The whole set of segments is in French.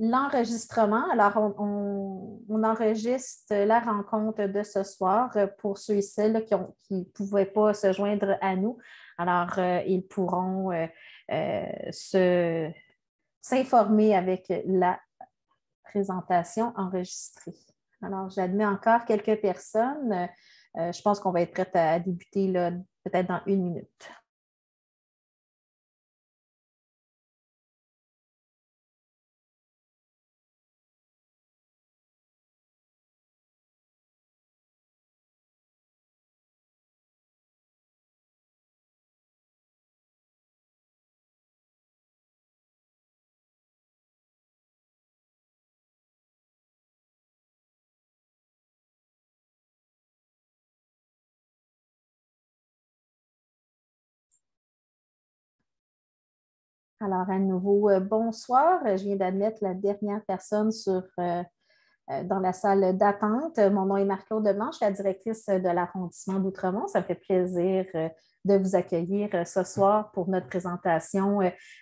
l'enregistrement. Alors, on, enregistre la rencontre de ce soir pour ceux et celles qui ne pouvaient pas se joindre à nous. Alors, euh, ils pourront euh, euh, s'informer avec la présentation enregistrée. Alors, j'admets encore quelques personnes. je pense qu'on va être prête à débuter peut-être dans une minute. Alors, à nouveau, euh, bonsoir. Je viens d'admettre la dernière personne sur, euh, euh, dans la salle d'attente. Mon nom est Marc-Claude la directrice de l'arrondissement d'Outremont. Ça me fait plaisir de vous accueillir ce soir pour notre présentation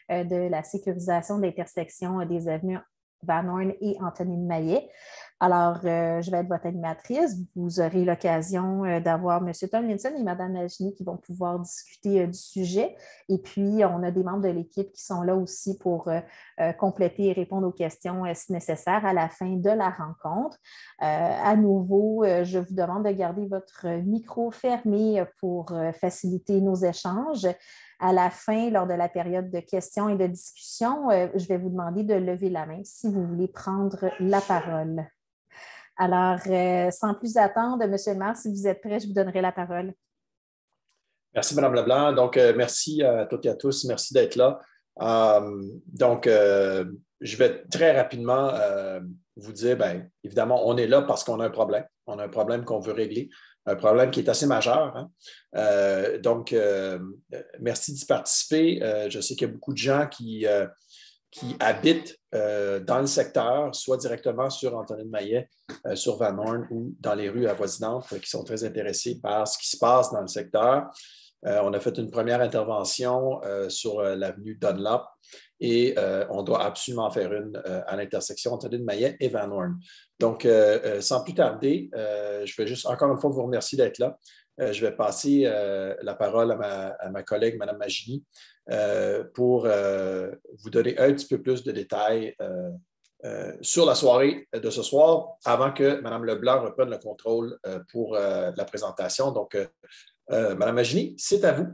de la sécurisation d'intersection des avenues Van Horn et Antonine Maillet. Alors, euh, je vais être votre animatrice. Vous aurez l'occasion euh, d'avoir M. Tomlinson et Mme Magini qui vont pouvoir discuter euh, du sujet. Et puis, on a des membres de l'équipe qui sont là aussi pour compléter et répondre aux questions si nécessaire à la fin de la rencontre. à nouveau, je vous demande de garder votre micro fermé pour faciliter nos échanges. À la fin, lors de la période de questions et de discussion, je vais vous demander de lever la main si vous voulez prendre la parole. Alors, euh, sans plus attendre, M. le maire, si vous êtes prêt, je vous donnerai la parole. Merci, Mme Leblanc. Donc, euh, merci à toutes et à tous. Merci d'être là. Euh, donc, je vais très rapidement vous dire, bien, évidemment, on est là parce qu'on a un problème. On a un problème qu'on veut régler, un problème qui est assez majeur. Hein. donc, merci d'y participer. je sais qu'il y a beaucoup de gens qui qui habitent euh, dans le secteur, soit directement sur Antonine Maillet, euh, sur Van Horn ou dans les rues avoisinantes, euh, qui sont très intéressés par ce qui se passe dans le secteur. on a fait une première intervention sur l'avenue Dunlop et on doit absolument faire une à l'intersection Antonine Maillet et Van Horn. Donc, sans plus tarder, je vais juste encore une fois vous remercier d'être là. Je vais passer la parole à ma, collègue, Mme Magini, euh, pour euh, vous donner un petit peu plus de détails euh, sur la soirée de ce soir avant que Mme Leblanc reprenne le contrôle pour la présentation. Donc, Mme Magini, c'est à vous.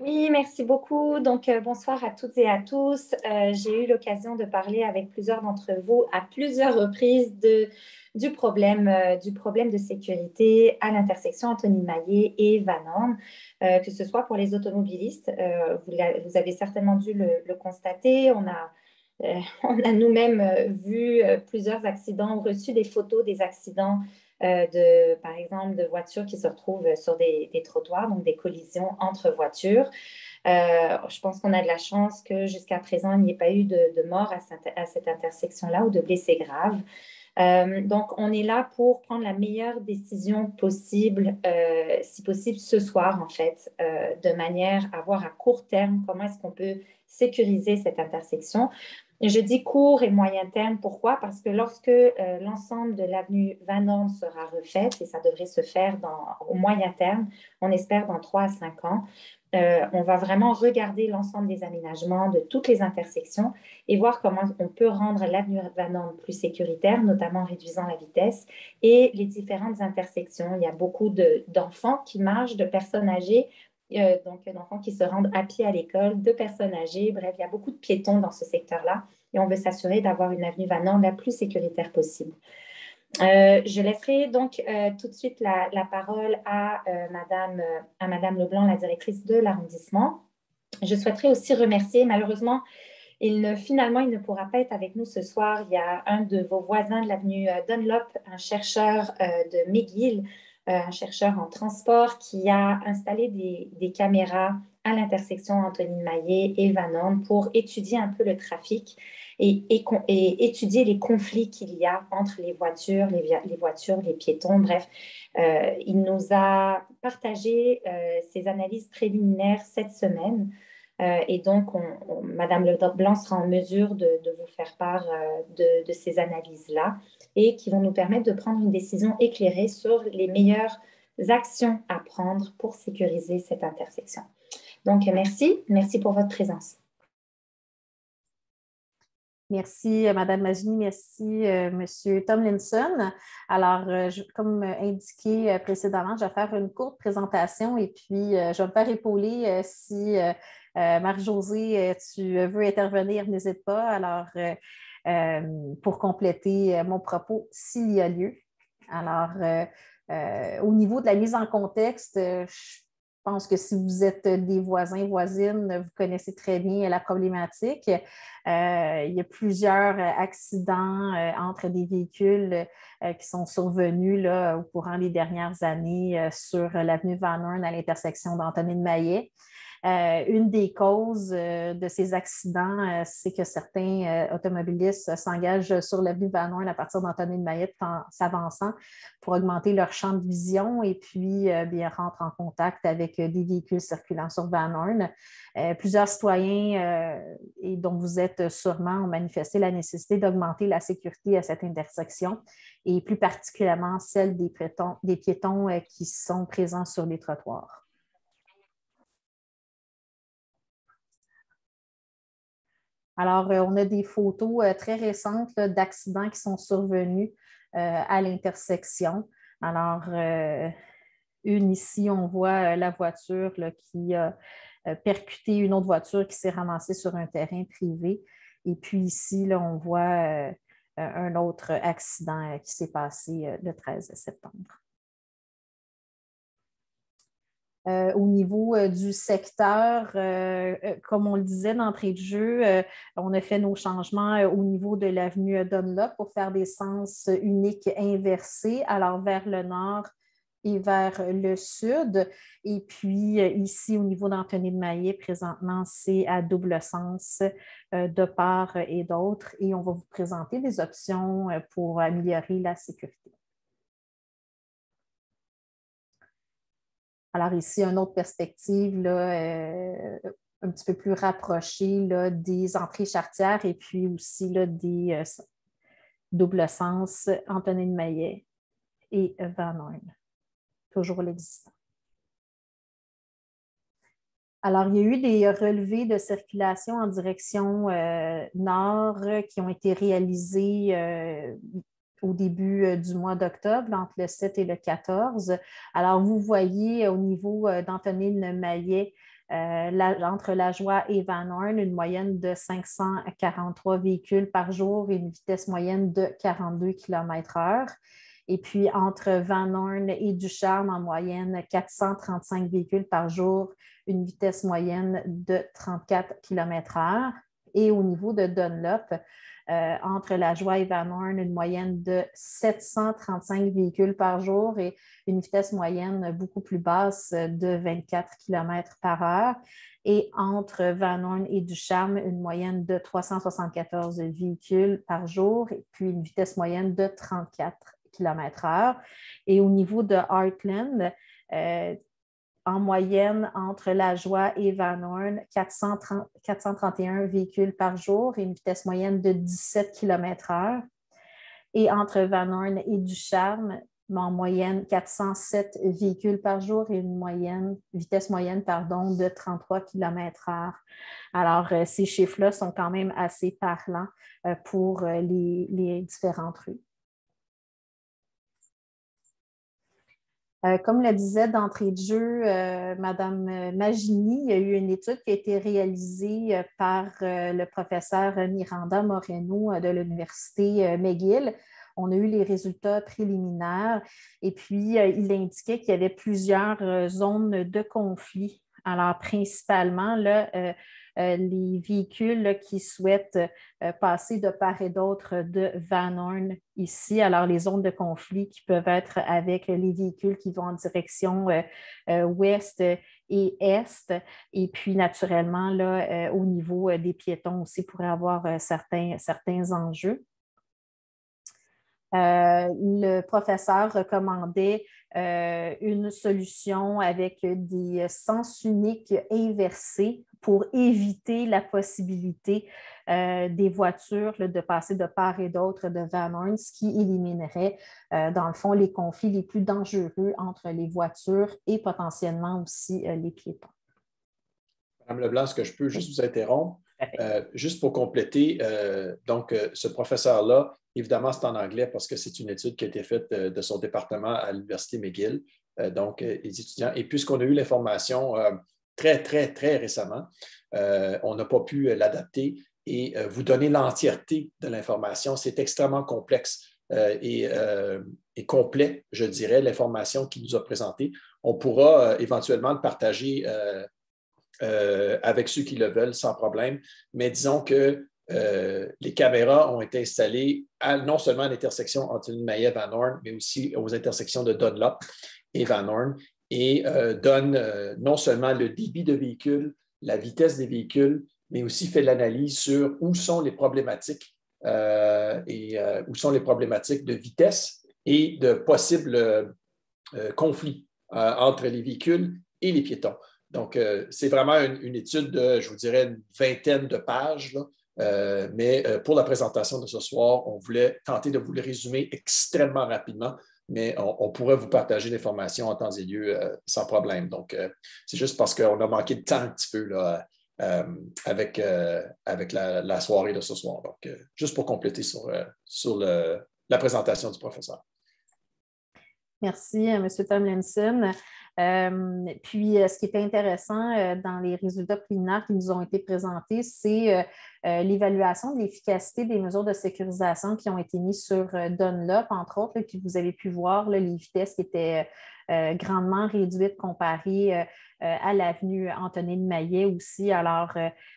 Oui, merci beaucoup. Donc, bonsoir à toutes et à tous. J'ai eu l'occasion de parler avec plusieurs d'entre vous à plusieurs reprises de du problème, euh, du problème de sécurité à l'intersection Anthony Maillet et Van Horn, euh, que ce soit pour les automobilistes. Euh, vous, avez certainement dû le, constater. On a, on a nous-mêmes vu plusieurs accidents, reçu des photos des accidents de, par exemple, de voitures qui se retrouvent sur des, trottoirs, donc des collisions entre voitures. je pense qu'on a de la chance que jusqu'à présent, il n'y ait pas eu de, de mort à cette intersection-là ou de blessés graves. Euh, donc, on est là pour prendre la meilleure décision possible, euh, si possible ce soir, en fait, euh, de manière à voir à court terme comment est-ce qu'on peut sécuriser cette intersection. je dis court et moyen terme, pourquoi? Parce que lorsque l'ensemble de l'avenue Van Horn sera refaite, et ça devrait se faire au moyen terme, on espère dans trois à cinq ans, euh, on va vraiment regarder l'ensemble des aménagements de toutes les intersections et voir comment on peut rendre l'avenue Van plus sécuritaire, notamment en réduisant la vitesse et les différentes intersections. Il y a beaucoup d'enfants qui marchent, de personnes âgées, euh, donc d'enfants qui se rendent à pied à l'école, de personnes âgées. Bref, il y a beaucoup de piétons dans ce secteur-là et on veut s'assurer d'avoir une avenue Van la plus sécuritaire possible. Euh, je laisserai donc euh, tout de suite la, parole à, euh, Madame, à Madame Leblanc, la directrice de l'arrondissement. Je souhaiterais aussi remercier, malheureusement, finalement, il ne pourra pas être avec nous ce soir. Il y a un de vos voisins de l'avenue Dunlop, un chercheur de McGill, un chercheur en transport, qui a installé des, des caméras à l'intersection Antonine Maillet et Vanon pour étudier un peu le trafic et, étudier les conflits qu'il y a entre les voitures, les, voitures, les piétons, bref. Euh, il nous a partagé euh, ses analyses préliminaires cette semaine. Euh, et donc, Madame Leblanc sera en mesure de, vous faire part de, ces analyses-là et qui vont nous permettre de prendre une décision éclairée sur les meilleures actions à prendre pour sécuriser cette intersection. Donc, merci. Merci pour votre présence. Merci, euh, Madame Magini. Merci, euh, Monsieur Tomlinson. Alors, euh, comme indiqué précédemment, je vais faire une courte présentation et puis je vais me faire épauler si Marie-Josée, tu veux intervenir, n'hésite pas. Alors, pour compléter mon propos, s'il y a lieu. Alors, au niveau de la mise en contexte, je je pense que si vous êtes des voisins, voisines, vous connaissez très bien la problématique. Euh, il y a plusieurs accidents euh, entre des véhicules euh, qui sont survenus là, au courant des dernières années sur l'avenue Van Horn à l'intersection d'Anthony de Maillet. Euh, une des causes euh, de ces accidents, euh, c'est que certains automobilistes s'engagent sur l'avenue Van à partir d'Anthony de Maillet en s'avançant pour augmenter leur champ de vision et puis bien rentrent en contact avec des véhicules circulant sur Van Horn. plusieurs citoyens, dont vous êtes sûrement, ont manifesté la nécessité d'augmenter la sécurité à cette intersection et plus particulièrement celle des des piétons qui sont présents sur les trottoirs. Alors, euh, on a des photos euh, très récentes d'accidents qui sont survenus euh, à l'intersection. Alors, une ici, on voit la voiture qui a percuté une autre voiture qui s'est ramassée sur un terrain privé. Et puis ici, on voit un autre accident qui s'est passé le 13 septembre. Euh, au niveau euh, du secteur, euh, comme on le disait d'entrée de jeu, on a fait nos changements au niveau de l'avenue Dunlop pour faire des sens uniques inversés, alors vers le nord et vers le sud. Et puis ici, au niveau d'Anthony de Maillet, présentement, c'est à double sens de part et d'autre. Et on va vous présenter des options pour améliorer la sécurité. Alors ici, une autre perspective euh, un petit peu plus rapprochée des entrées chartières et puis aussi des euh, double sens Anthony de Maillet et Van Horn. Toujours l'existant. Alors, il y a eu des relevés de circulation en direction euh, nord qui ont été réalisés au début euh, du mois d'octobre, entre le 7 et le 14. Alors, vous voyez au niveau euh, d'Anthony Maillet, euh, entre la Joie et Van Horn, une moyenne de 543 véhicules par jour et une vitesse moyenne de 42 km/h. Et puis entre Van Horn et Ducharme, en moyenne 435 véhicules par jour, une vitesse moyenne de 34 km/h. Et au niveau de Dunlop, euh, entre la Joie et Van Horn, une moyenne de 735 véhicules par jour et une vitesse moyenne beaucoup plus basse de 24 km par heure. Et entre Van Horn et Ducharme, une moyenne de 374 véhicules par jour et puis une vitesse moyenne de 34 km heure. Et au niveau de Heartland, euh, en moyenne entre La Joie et Van Horn 431 véhicules par jour et une vitesse moyenne de 17 km/h. Et entre Van Horn et Ducharme, en moyenne 407 véhicules par jour et une vitesse moyenne pardon, de 33 km/h. Alors, euh, ces chiffres-là sont quand même assez parlants euh, pour euh, les différentes rues. Euh, comme le disait d'entrée de jeu euh, Madame Magini, il y a eu une étude qui a été réalisée euh, par le professeur Miranda Moreno de l'Université McGill. On a eu les résultats préliminaires et puis il indiquait qu'il y avait plusieurs zones de conflit. Alors, principalement, là, euh, les véhicules qui souhaitent euh, passer de part et d'autre de Van Horn ici. Alors, les zones de conflit qui peuvent être avec les véhicules qui vont en direction euh, ouest et est. Et puis, naturellement, là, au niveau des piétons aussi, pourrait avoir certains enjeux. le professeur recommandait une solution avec des sens uniques inversés pour éviter la possibilité euh, des voitures de passer de part et d'autre de Van Horn, ce qui éliminerait, euh, dans le fond, les conflits les plus dangereux entre les voitures et potentiellement aussi euh, les piétons. Madame Leblanc, est-ce que je peux juste vous interrompre? juste pour compléter, donc ce professeur-là, évidemment, c'est en anglais parce que c'est une étude qui a été faite de son département à l'Université McGill, donc les étudiants. Et puisqu'on a eu l'information très, très, très récemment. Euh, on n'a pas pu l'adapter et euh, vous donner l'entièreté de l'information. C'est extrêmement complexe euh, et, complet, je dirais, l'information qu'il nous a présentée. On pourra éventuellement le partager avec ceux qui le veulent sans problème, mais disons que les caméras ont été installées non seulement à l'intersection Anthony Maillet Van Horn, mais aussi aux intersections de Dunlop et Van Horn et euh, donne euh, non seulement le débit de véhicule, la vitesse des véhicules, mais aussi fait l'analyse sur où sont les problématiques euh, et où sont les problématiques de vitesse et de possibles conflits entre les véhicules et les piétons. Donc, c'est vraiment une, étude de, je vous dirais, une vingtaine de pages. Mais pour la présentation de ce soir, on voulait tenter de vous le résumer extrêmement rapidement mais on, pourrait vous partager l'information en temps et lieu euh, sans problème. Donc, euh, c'est juste parce qu'on a manqué de temps un petit peu là, euh, avec, avec la, soirée de ce soir. Donc, juste pour compléter sur, sur la présentation du professeur. Merci, M. Tomlinson. Puis, ce qui est intéressant dans les résultats préliminaires qui nous ont été présentés, c'est euh, l'évaluation de l'efficacité des mesures de sécurisation qui ont été mises sur euh, Dunlop, entre autres, puis vous avez pu voir les vitesses qui étaient euh, grandement réduites comparées à l'avenue Anthony de Maillet aussi. Alors,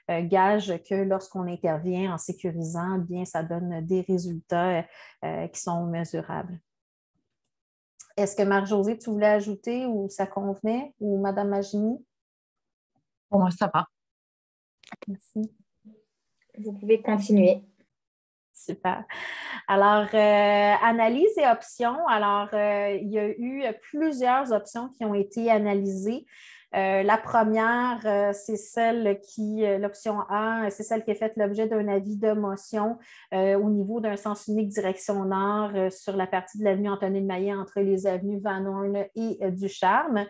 gage que lorsqu'on intervient en sécurisant, bien, ça donne des résultats qui sont mesurables. Est-ce que Marc-Josée, tu voulais ajouter ou ça convenait ou Mme Magini? Pour moi, ça va. Merci. Vous pouvez continuer. Super. Alors, euh, analyse et options. Alors, euh, il y a eu plusieurs options qui ont été analysées. Euh, la première, c'est celle qui, l'option A, c'est celle qui a fait l'objet d'un avis de motion au niveau d'un sens unique direction nord sur la partie de l'avenue Anthony de Maillet entre les avenues Van Horn et du Charme.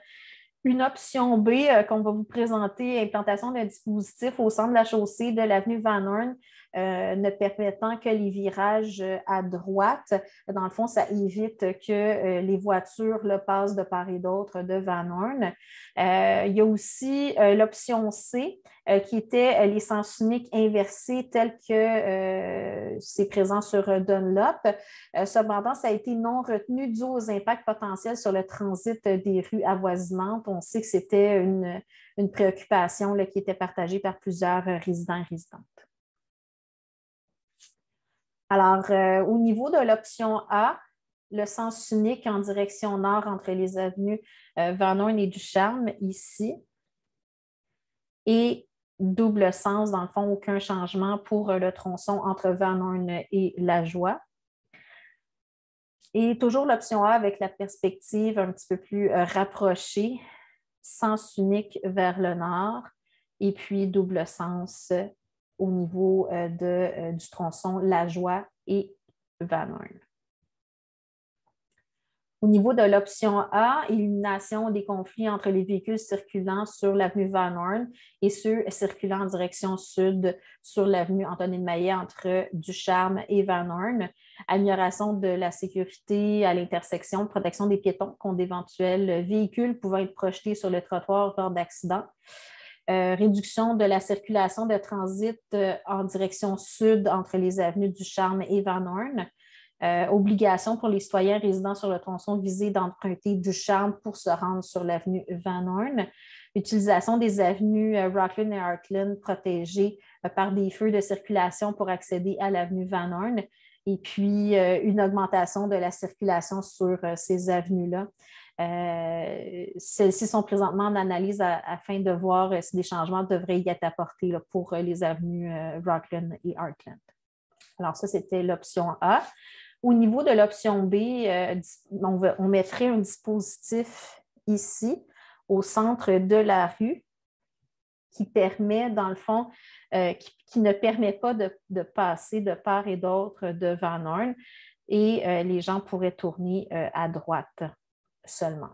Une option B euh, qu'on va vous présenter, implantation d'un dispositif au centre de la chaussée de l'avenue Van Horn, euh, ne permettant que les virages euh, à droite. Dans le fond, ça évite que les voitures passent de part et d'autre de Van Horn. il y a aussi l'option C, qui était les sens uniques inversés que c'est présent sur Dunlop. cependant, ça a été non retenu dû aux impacts potentiels sur le transit des rues avoisinantes on sait que c'était une, préoccupation qui était partagée par plusieurs résidents et résidentes. Alors, euh, au niveau de l'option A, le sens unique en direction nord entre les avenues euh, Vernon et Ducharme, ici, et double sens, dans le fond, aucun changement pour le tronçon entre Vernon et La Joie. Et toujours l'option A avec la perspective un petit peu plus euh, rapprochée sens unique vers le nord et puis double sens au niveau euh, euh, du tronçon La Joie et Van. Au niveau de l'option A, élimination des conflits entre les véhicules circulant sur l'avenue Van Horn et ceux circulant en direction sud sur l'avenue Antoine de Maillet entre Ducharme et Van Horn. Amélioration de la sécurité à l'intersection, protection des piétons contre d'éventuels véhicules pouvant être projetés sur le trottoir lors d'accidents. Euh, réduction de la circulation de transit euh, en direction sud entre les avenues Ducharme et Van Horn. Euh, obligation pour les citoyens résidant sur le tronçon visé d'emprunter du charme pour se rendre sur l'avenue Van Horn. Utilisation des avenues euh, Rockland et Heartland protégées euh, par des feux de circulation pour accéder à l'avenue Van Horn. Et puis, une augmentation de la circulation sur ces avenues-là. Celles-ci sont présentement en analyse afin de voir si des changements devraient y être apportés pour les avenues Rockland et Heartland. Alors, ça, c'était l'option A. Au niveau de l'option B, euh, on, mettrait un dispositif ici au centre de la rue qui permet, dans le fond, euh, qui, ne permet pas de, passer de part et d'autre de Van Horn et euh, les gens pourraient tourner à droite seulement.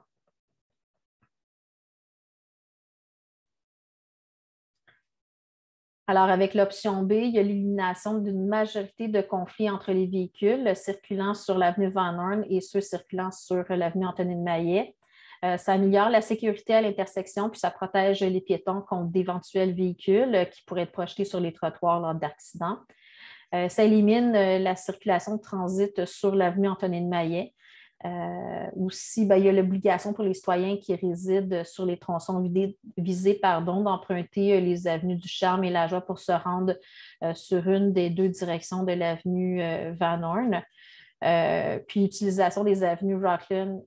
Alors, avec l'option B, il y a l'élimination d'une majorité de conflits entre les véhicules circulant sur l'avenue Van Horn et ceux circulant sur l'avenue Antonine Maillet. Euh, ça améliore la sécurité à l'intersection, puis ça protège les piétons contre d'éventuels véhicules qui pourraient être projetés sur les trottoirs lors d'accidents. Euh, ça élimine euh, la circulation de transit sur l'avenue Antonine Maillet. Euh, aussi, ben, il y a l'obligation pour les citoyens qui résident sur les tronçons visés d'emprunter euh, les avenues du Charme et la Joie pour se rendre euh, sur une des deux directions de l'avenue Van Horn. puis l'utilisation des avenues Rockland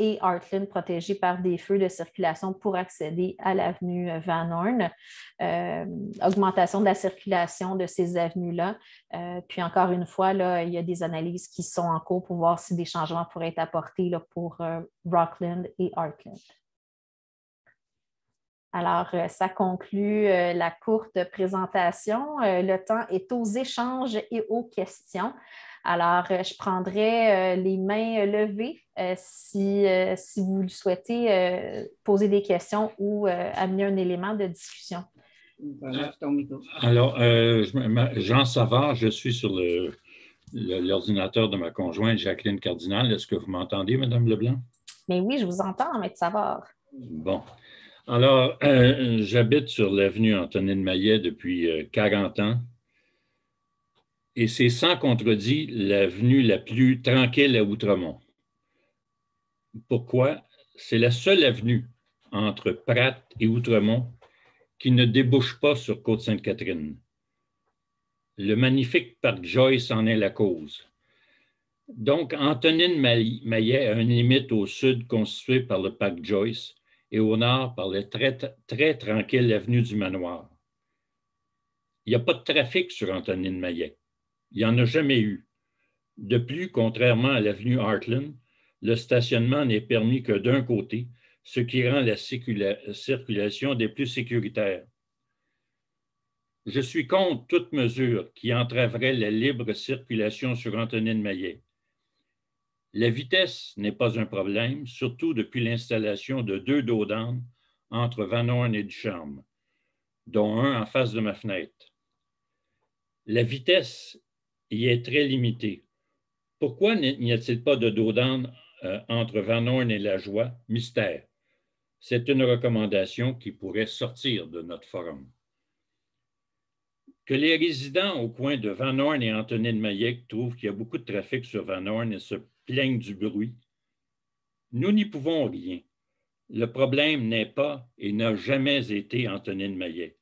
et Artland protégés par des feux de circulation pour accéder à l'avenue Van Horn. Euh, augmentation de la circulation de ces avenues-là. Euh, puis encore une fois, là, il y a des analyses qui sont en cours pour voir si des changements pourraient être apportés là, pour euh, Rockland et Artland. Alors, ça conclut la courte présentation. Le temps est aux échanges et aux questions. Alors, euh, je prendrai euh, les mains levées euh, si, si vous souhaitez poser des questions ou amener un élément de discussion. Alors, Jean Savard, je suis sur l'ordinateur de ma conjointe Jacqueline Cardinal. Est-ce que vous m'entendez, Madame Leblanc? Mais oui, je vous entends, Maître Savard. Bon. Alors, j'habite sur l'avenue Antonine Maillet depuis 40 ans et c'est sans contredit l'avenue la plus tranquille à Outremont. Pourquoi? C'est la seule avenue entre Pratt et Outremont qui ne débouche pas sur Côte-Sainte-Catherine. Le magnifique parc Joyce en est la cause. Donc, Antonine Maillet a une limite au sud constituée par le parc Joyce et au nord par la très, très tranquille avenue du Manoir. Il n'y a pas de trafic sur Antonine Maillet. Il n'y en a jamais eu. De plus, contrairement à l'avenue Heartland, le stationnement n'est permis que d'un côté, ce qui rend la circulation des plus sécuritaires. Je suis contre toute mesure qui entraverait la libre circulation sur Antonine Maillet. La vitesse n'est pas un problème, surtout depuis l'installation de deux dos entre Van Horn et Ducharme, dont un en face de ma fenêtre. La vitesse y est très limité. Pourquoi n'y a-t-il pas de dos euh, entre Van Horn et la joie? Mystère. C'est une recommandation qui pourrait sortir de notre forum. Que les résidents au coin de Van Horn et Antonine Maillet trouvent qu'il y a beaucoup de trafic sur Van Horn et se plaignent du bruit, nous n'y pouvons rien. Le problème n'est pas et n'a jamais été Antonine Maillet.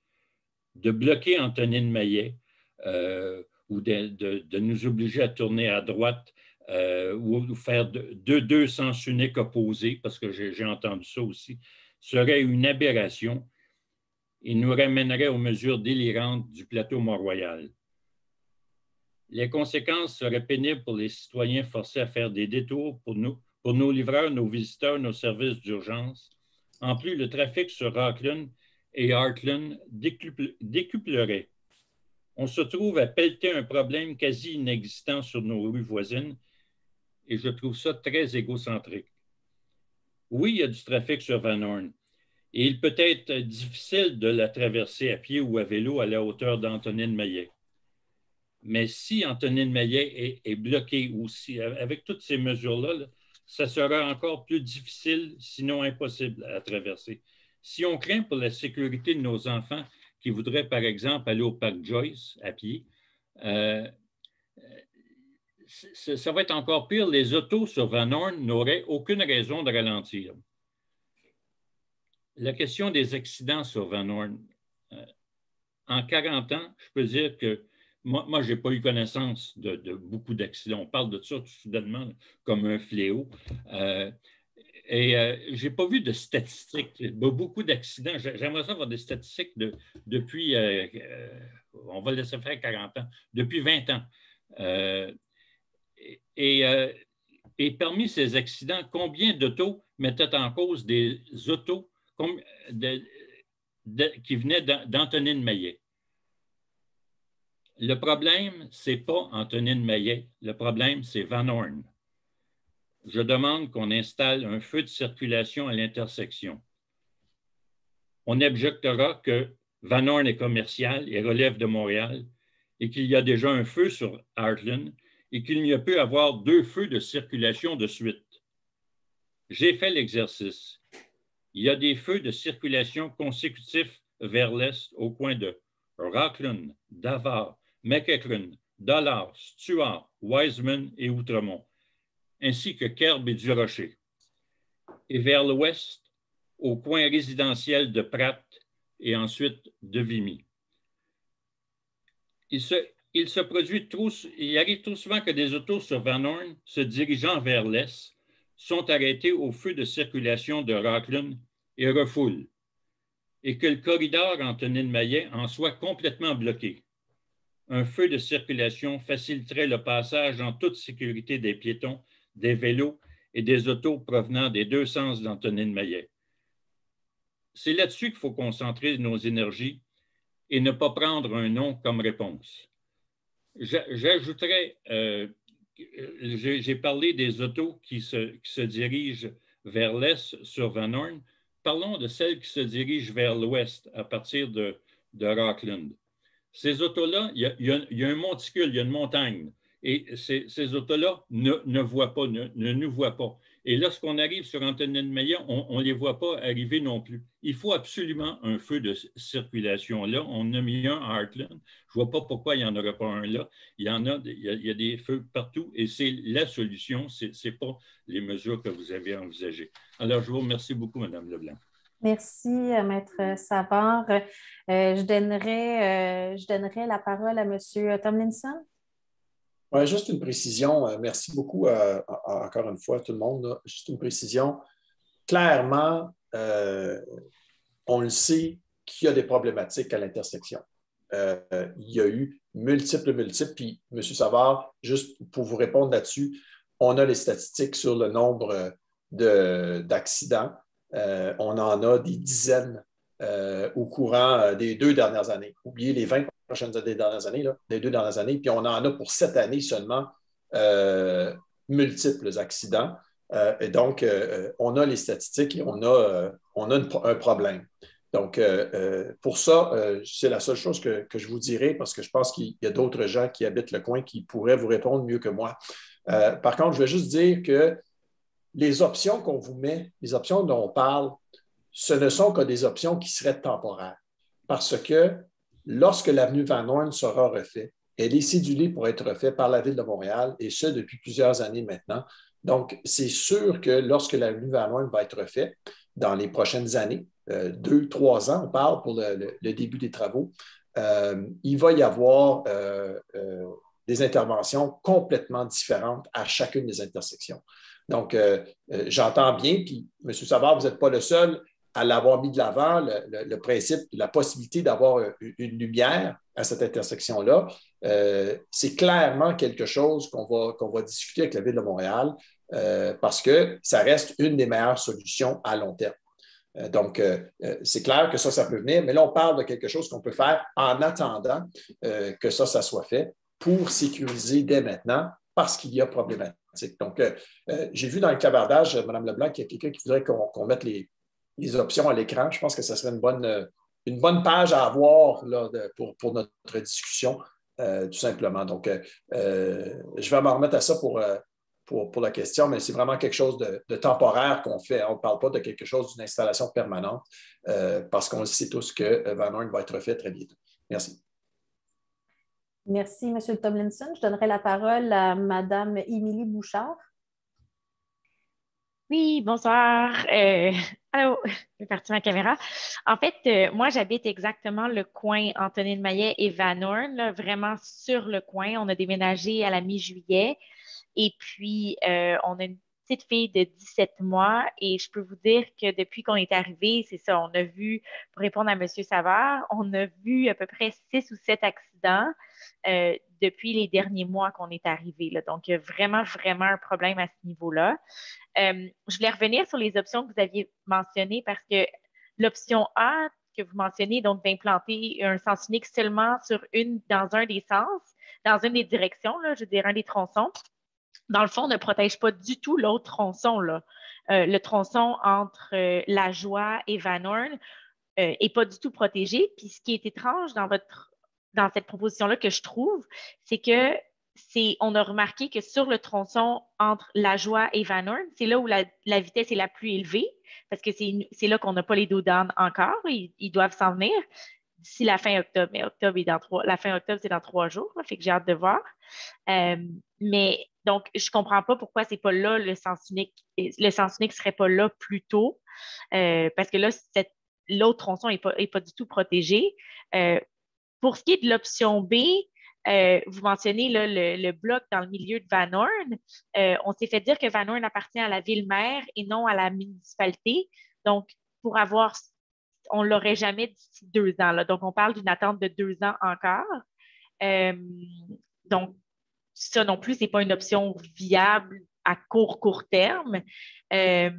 De bloquer Antonine Maillet, euh, ou de, nous obliger à tourner à droite euh, ou faire deux, deux sens uniques opposés, parce que j'ai entendu ça aussi, serait une aberration et nous ramènerait aux mesures délirantes du plateau Mont-Royal. Les conséquences seraient pénibles pour les citoyens forcés à faire des détours pour, nous, pour nos livreurs, nos visiteurs, nos services d'urgence. En plus, le trafic sur Rockland et Heartland décuplerait on se trouve à pelleter un problème quasi inexistant sur nos rues voisines et je trouve ça très égocentrique. Oui, il y a du trafic sur Van Horn et il peut être difficile de la traverser à pied ou à vélo à la hauteur d'Antonine Maillet. Mais si Antonine Maillet est, bloquée aussi, avec toutes ces mesures-là, ça sera encore plus difficile, sinon impossible à traverser. Si on craint pour la sécurité de nos enfants qui voudraient, par exemple, aller au parc Joyce à pied, euh, ça va être encore pire. Les autos sur Van Horn n'auraient aucune raison de ralentir. La question des accidents sur Van Horn. Euh, en 40 ans, je peux dire que moi, je n'ai pas eu connaissance de, beaucoup d'accidents. On parle de ça tout soudainement comme un fléau. Euh, et euh, je n'ai pas vu de statistiques, beaucoup d'accidents. J'aimerais savoir des statistiques de, depuis, euh, euh, on va laisser faire 40 ans, depuis 20 ans. et, et, parmi ces accidents, combien d'autos mettaient en cause des autos qui venaient d'Antonine Maillet? Le problème, ce n'est pas Antonine Maillet. Le problème, c'est Van Horn. Je demande qu'on installe un feu de circulation à l'intersection. On objectera que Van Horn est commercial et relève de Montréal et qu'il y a déjà un feu sur Heartland et qu'il n'y peut avoir deux feux de circulation de suite. J'ai fait l'exercice. Il y a des feux de circulation consécutifs vers l'est au coin de Rockland, Davard, McEachran, Dallas, Stuart, Wiseman et Outremont, ainsi que Kerb et Durocher. Et vers l'ouest, au coin résidentiel de Pratt et ensuite de Vimy. Il se, il se produit trop, il arrive trop souvent que des autos sur Van Horn se dirigeant vers l'est sont arrêtés au feu de circulation de Rockland et refoulent, et que le corridor Antonine-Maillet en soit complètement bloqué un feu de circulation faciliterait le passage en toute sécurité des piétons, des vélos et des autos provenant des deux sens d'Antonine Maillet. C'est là-dessus qu'il faut concentrer nos énergies et ne pas prendre un nom comme réponse. J'ajouterais, euh, j'ai parlé des autos qui se, dirigent vers l'est sur Van Horn. Parlons de celles qui se dirigent vers l'ouest à partir de Rockland. Ces autos-là, il, y, a, un monticule, il y a une montagne. Et ces, autos-là ne, voient pas, ne, nous voient pas. Et lorsqu'on arrive sur Antonine Meillet, on ne les voit pas arriver non plus. Il faut absolument un feu de circulation là. On a mis un à Heartland. Je ne vois pas pourquoi il n'y en aurait pas un là. Il y en a, il y a, des feux partout et c'est la solution. Ce n'est pas les mesures que vous avez envisagées. Alors, je vous remercie beaucoup, Mme Leblanc. Merci, euh, Maître Savard. Euh, je, donnerai, euh, je donnerai la parole à M. Tomlinson. Oui, juste une précision. Merci beaucoup encore une fois tout le monde. Juste une précision. Clairement, on le sait qu'il y a des problématiques à l'intersection. il y a eu multiples, multiples. Puis, M. Savard, juste pour vous répondre là-dessus, on a les statistiques sur le nombre d'accidents. Euh, on en a des dizaines euh, au courant euh, des deux dernières années. Oubliez les 20 prochaines années, dernières années, là, des deux dernières années, puis on en a pour cette année seulement multiples accidents. et donc, on a les statistiques et on a, on a un problème. Donc, pour ça, c'est la seule chose que, que, je vous dirai parce que je pense qu'il y a d'autres gens qui habitent le coin qui pourraient vous répondre mieux que moi. par contre, je vais juste dire que les options qu'on vous met, les options dont on parle, ce ne sont que des options qui seraient temporaires. Parce que lorsque l'avenue Van Horn sera refaite, elle est cédulée pour être refaite par la Ville de Montréal, et ce, depuis plusieurs années maintenant. Donc, c'est sûr que lorsque l'avenue Van Horn va être refaite, dans les prochaines années, euh, deux, trois ans, on parle pour le, début des travaux, euh, il va y avoir euh, des interventions complètement différentes à chacune des intersections. Donc, j'entends bien, puis M. Savard, vous n'êtes pas le seul à l'avoir mis de l'avant, le, principe, la possibilité d'avoir une lumière à cette intersection-là. Euh, c'est clairement quelque chose qu'on va, va discuter avec la Ville de Montréal parce que ça reste une des meilleures solutions à long terme. Donc, c'est clair que ça, ça peut venir, mais là, on parle de quelque chose qu'on peut faire en attendant que ça, ça soit fait pour sécuriser dès maintenant parce qu'il y a problématique. Donc, euh, euh, j'ai vu dans le clavardage, Mme Leblanc, qu'il y a quelqu'un qui voudrait qu'on mette les, options à l'écran. Je pense que ce serait une bonne, euh, une bonne page à avoir pour, notre discussion, tout simplement. Donc, je vais m'en remettre à ça pour, pour, la question, mais c'est vraiment quelque chose de, temporaire qu'on fait. On ne parle pas de quelque chose d'une installation permanente parce qu'on sait tous que Van Horn va être fait très vite. Merci. Merci, M. Tomlinson. Je donnerai la parole à Mme Émilie Bouchard. Oui, bonsoir. Euh, allô, je vais partir ma caméra. En fait, euh, moi, j'habite exactement le coin Antonine Maillet et Van Horn, vraiment sur le coin. On a déménagé à la mi-juillet et puis euh, on a une petite fille de 17 mois et je peux vous dire que depuis qu'on est arrivé, c'est ça, on a vu, pour répondre à M. Savard, on a vu à peu près six ou sept accidents euh, depuis les derniers mois qu'on est arrivé. Donc, y a vraiment, vraiment un problème à ce niveau-là. Euh, je voulais revenir sur les options que vous aviez mentionnées parce que l'option A que vous mentionnez, donc d'implanter un sens unique seulement sur une, dans un des sens, dans une des directions, là, je dire un des tronçons, dans le fond, ne protège pas du tout l'autre tronçon. Là. Euh, le tronçon entre euh, la joie et Van Horn n'est euh, pas du tout protégé. Puis ce qui est étrange dans, votre, dans cette proposition-là que je trouve, c'est que c'est, on a remarqué que sur le tronçon entre la joie et Van Horn, c'est là où la, vitesse est la plus élevée, parce que c'est, là qu'on n'a pas les dos encore, ils, ils doivent s'en venir d'ici la fin octobre. Mais octobre est dans trois, la fin octobre, c'est dans trois jours, fait que j'ai hâte de voir. mais donc, je ne comprends pas pourquoi c'est pas là le sens unique. Le sens unique ne serait pas là plus tôt, euh, parce que là, l'autre tronçon n'est pas, pas, du tout protégé. Euh, pour ce qui est de l'option B, euh, vous mentionnez le, bloc dans le milieu de Van Horn. on s'est fait dire que Van Horn appartient à la ville-mère et non à la municipalité. Donc, pour avoir, on ne l'aurait jamais d'ici deux ans. Donc, on parle d'une attente de deux ans encore. donc, ça non plus, ce n'est pas une option viable à court, court terme. Euh,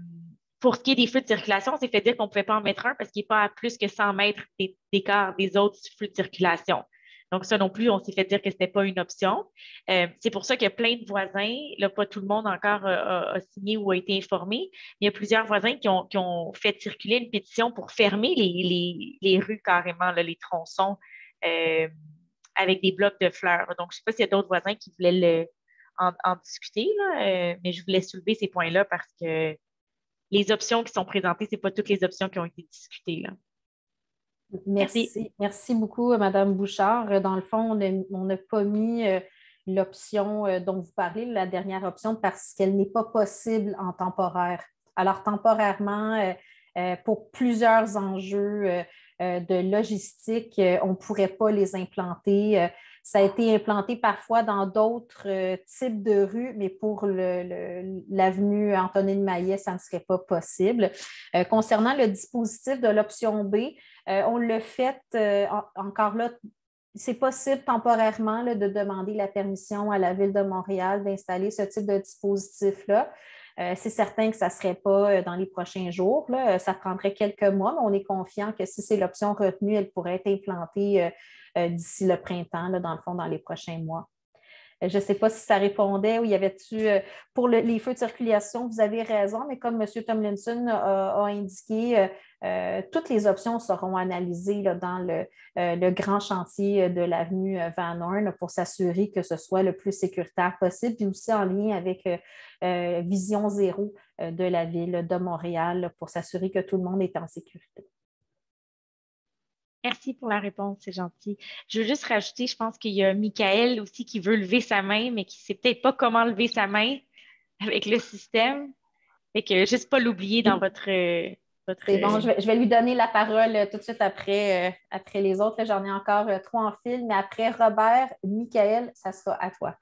pour ce qui est des feux de circulation, on s'est fait dire qu'on ne pouvait pas en mettre un parce qu'il n'est pas à plus que 100 mètres d'écart des autres feux de circulation. Donc, ça non plus, on s'est fait dire que ce n'était pas une option. Euh, c'est pour ça qu'il y a plein de voisins, là, pas tout le monde encore a, signé ou a été informé, mais il y a plusieurs voisins qui ont, fait circuler une pétition pour fermer les, rues carrément, les tronçons. Euh, avec des blocs de fleurs. Donc, je ne sais pas s'il y a d'autres voisins qui voulaient en, discuter, euh, mais je voulais soulever ces points-là parce que les options qui sont présentées, ce n'est pas toutes les options qui ont été discutées. Là. Merci. Merci beaucoup, Mme Bouchard. Dans le fond, on n'a pas mis euh, l'option euh, dont vous parlez, la dernière option, parce qu'elle n'est pas possible en temporaire. Alors, temporairement, pour plusieurs enjeux euh, de logistique, euh, on ne pourrait pas les implanter. Euh, ça a été implanté parfois dans d'autres types de rues, mais pour l'avenue Antonine Maillet, ça ne serait pas possible. concernant le dispositif de l'option B, on l'a fait encore là c'est possible temporairement de demander la permission à la Ville de Montréal d'installer ce type de dispositif-là. Euh, c'est certain que ça ne serait pas euh, dans les prochains jours. Là. Ça prendrait quelques mois, mais on est confiant que si c'est l'option retenue, elle pourrait être implantée euh, d'ici le printemps, dans le fond, dans les prochains mois. Je ne sais pas si ça répondait ou y avait-tu pour les feux de circulation, vous avez raison, mais comme M. Tomlinson a, indiqué, toutes les options seront analysées dans le, grand chantier de l'avenue Van Horn pour s'assurer que ce soit le plus sécuritaire possible, puis aussi en lien avec euh, vision zéro euh, de la ville de Montréal pour s'assurer que tout le monde est en sécurité. Merci pour la réponse, c'est gentil. Je veux juste rajouter, je pense qu'il y a Michael aussi qui veut lever sa main, mais qui ne sait peut-être pas comment lever sa main avec le système. Fait que juste pas l'oublier dans votre. C'est bon, je vais, lui donner la parole tout de suite après, euh, après les autres. J'en ai encore trois en fil, mais après Robert, Michael, ça sera à toi.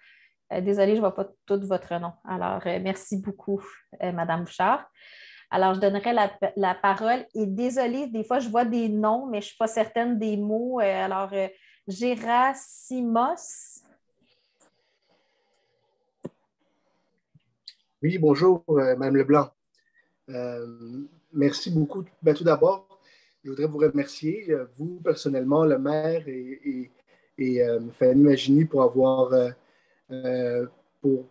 Euh, désolée, je ne vois pas tout votre nom. Alors, euh, merci beaucoup, euh, Madame Bouchard. Alors, je donnerai la, parole. Et désolée, des fois, je vois des noms, mais je ne suis pas certaine des mots. alors, Gérasimos. Oui, bonjour, Madame Leblanc. Merci beaucoup. Ben, tout d'abord, je voudrais vous remercier, vous personnellement, le maire et, et, et Fanny Magini, pour avoir euh, pour,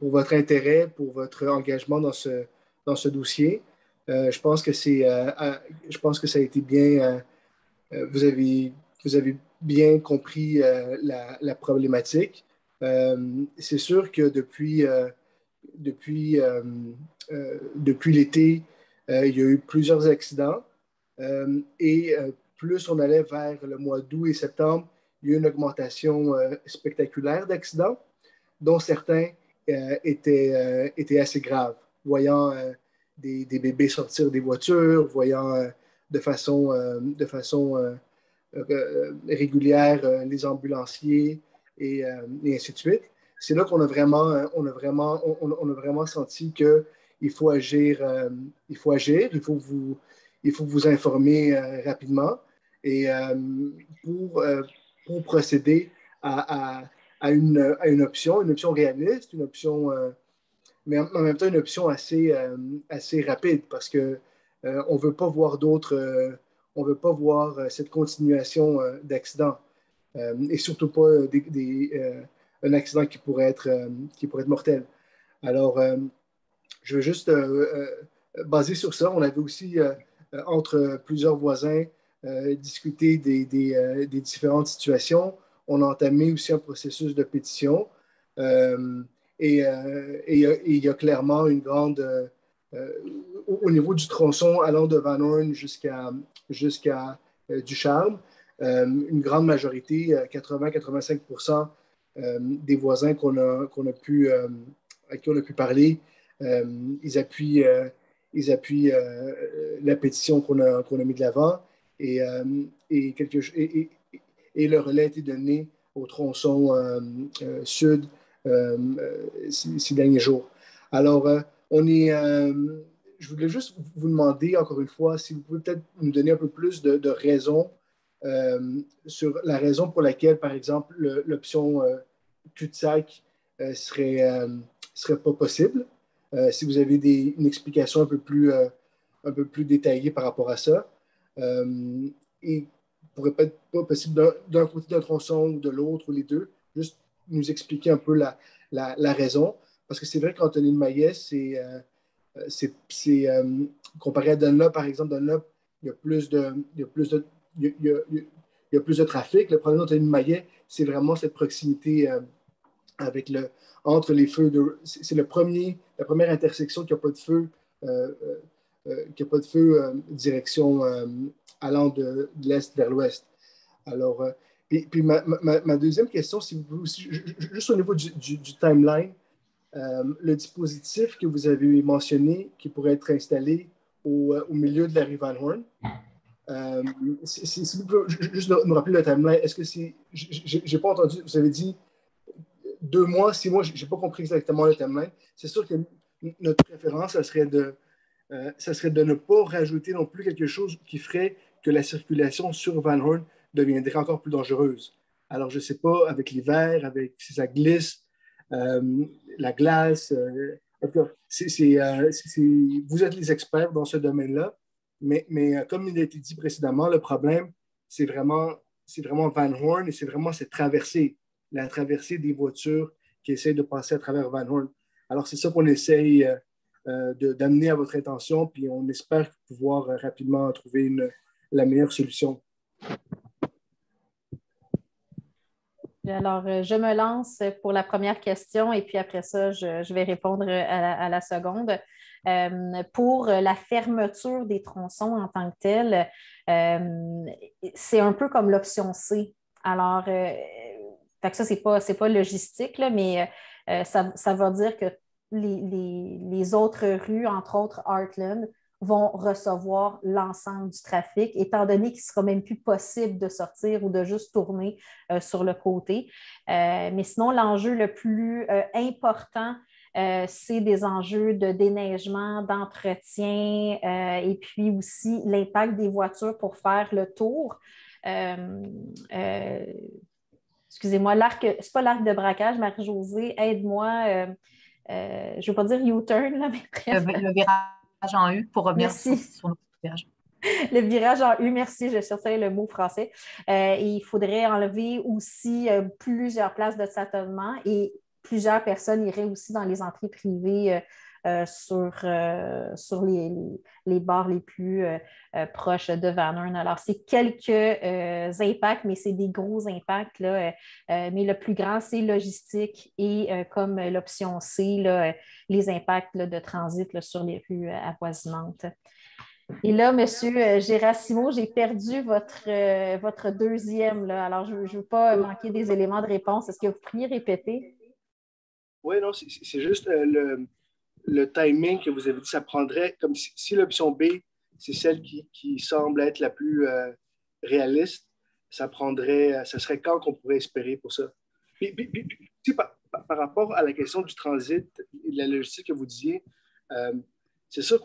votre intérêt, pour votre engagement dans ce, dans ce dossier. Euh, je, pense que c'est, euh, je pense que ça a été bien. vous, avez, vous avez bien compris la, problématique. c'est sûr que depuis, depuis, depuis l'été, il y a eu plusieurs accidents. et plus on allait vers le mois d'août et septembre, il y a eu une augmentation spectaculaire d'accidents dont certains euh, étaient, euh, étaient assez graves, voyant euh, des, bébés sortir des voitures, voyant de façon, de façon régulière les ambulanciers et, ainsi de suite. c'est là qu'on a vraiment, on a on, a vraiment senti qu'il faut agir, il faut agir, il faut vous, il faut vous informer rapidement et pour, pour procéder à, à, une, à, une, option, une option réaliste, une option, mais en, même temps une option assez, assez rapide parce que on ne veut pas voir d'autres, on veut pas voir cette continuation d'accidents. Euh, et surtout pas euh, euh, un accident qui pourrait être, qui pourrait être mortel. Alors, je veux juste baser sur ça. On avait aussi, entre plusieurs voisins, discuté des, différentes situations. On a entamé aussi un processus de pétition. et, il y a clairement une grande. au, niveau du tronçon allant de Van Horn jusqu'à jusqu'à Ducharme, euh, une grande majorité, 80-85% euh, euh, des voisins qu'on a, qu'on a pu, à qui on a pu parler, ils appuient, ils appuient la pétition qu'on a, qu'on a mis de l'avant et, et, et, et, le relais a été donné au tronçon sud ces, derniers jours. Alors, on est, je voulais juste vous demander, encore une fois, si vous pouvez peut-être nous donner un peu plus de, raisons euh, sur la raison pour laquelle, par exemple, l'option euh, cul-de-sac euh, serait, serait pas possible. Si vous avez une explication un peu plus, un peu plus détaillée par rapport à ça. et pourrait pas être pas possible d'un côté d'un tronçon ou de l'autre ou les deux, juste nous expliquer un peu la, la, raison. Parce que c'est vrai qu'Anthony Maillet, c'est, c'est, comparé à Dunlop, par exemple, Dunlop, il y a plus de, il y a plus de, il y, a, plus de trafic. Le problème d'Anthony Maillet, c'est vraiment cette proximité euh, avec le, entre les feux. De, c'est la première intersection qui n'a pas de feu, euh, euh, qui a pas de feu direction allant de, l'est vers l'ouest. Alors, puis, puis ma, ma, deuxième question, si juste au niveau du, timeline, le dispositif que vous avez mentionné qui pourrait être installé au, au milieu de la rue Van Horn, euh, vous pouvez juste nous rappeler le timeline, est-ce que c'est. J'ai pas entendu, vous avez dit deux mois, six mois, j'ai pas compris exactement le timeline. C'est sûr que notre préférence, ça serait, de, euh, ça serait de ne pas rajouter non plus quelque chose qui ferait que la circulation sur Van Horn deviendrait encore plus dangereuse. Alors, je ne sais pas, avec l'hiver, avec si ça glisse, euh, la glace. vous êtes les experts dans ce domaine-là. Mais, euh, comme il a été dit précédemment, le problème, c'est vraiment, vraiment Van Horn et c'est vraiment cette traversée, la traversée des voitures qui essaient de passer à travers Van Horn. Alors, c'est ça qu'on essaye euh, euh, d'amener à votre attention, puis on espère pouvoir rapidement trouver la meilleure solution. Alors, je me lance pour la première question et puis après ça, je, vais répondre à la seconde. Euh, pour la fermeture des tronçons en tant que tel, euh, c'est un peu comme l'option C. Alors, euh, ça, ce n'est pas, pas logistique, mais ça, ça, va dire que les, les, autres rues, entre autres Heartland, vont recevoir l'ensemble du trafic, étant donné qu'il ne sera même plus possible de sortir ou de juste tourner sur le côté. mais sinon, l'enjeu le plus important euh, c'est des enjeux de déneigement, d'entretien euh, et puis aussi l'impact des voitures pour faire le tour. Euh, excusez-moi, l'arc, c'est pas l'arc de braquage, Marie-Josée, aide-moi. je ne veux pas dire U-turn, mais Le, virage en U pour revenir sur, notre virage. Le virage en U, merci, je cherchais le mot français. il faudrait enlever aussi plusieurs places de stationnement et plusieurs personnes iraient aussi dans les entrées privées euh, euh, sur, euh, sur les, les, bars les plus proches de Van Horn. Alors, c'est quelques impacts, mais c'est des gros impacts. Là, mais le plus grand, c'est logistique et comme l'option C, les impacts de transit sur les rues avoisinantes. Et là, M. Gérasimo, j'ai perdu votre, votre deuxième. Là. Alors, je ne veux pas manquer des éléments de réponse. Est-ce que vous pourriez répéter? Oui, non, c'est juste euh, le, timing que vous avez dit, ça prendrait, comme si, l'option B, c'est celle qui, semble être la plus euh, réaliste, ça prendrait, euh, ça serait quand qu'on pourrait espérer pour ça? par, rapport à la question du transit et de la logistique que vous disiez, euh, c'est sûr,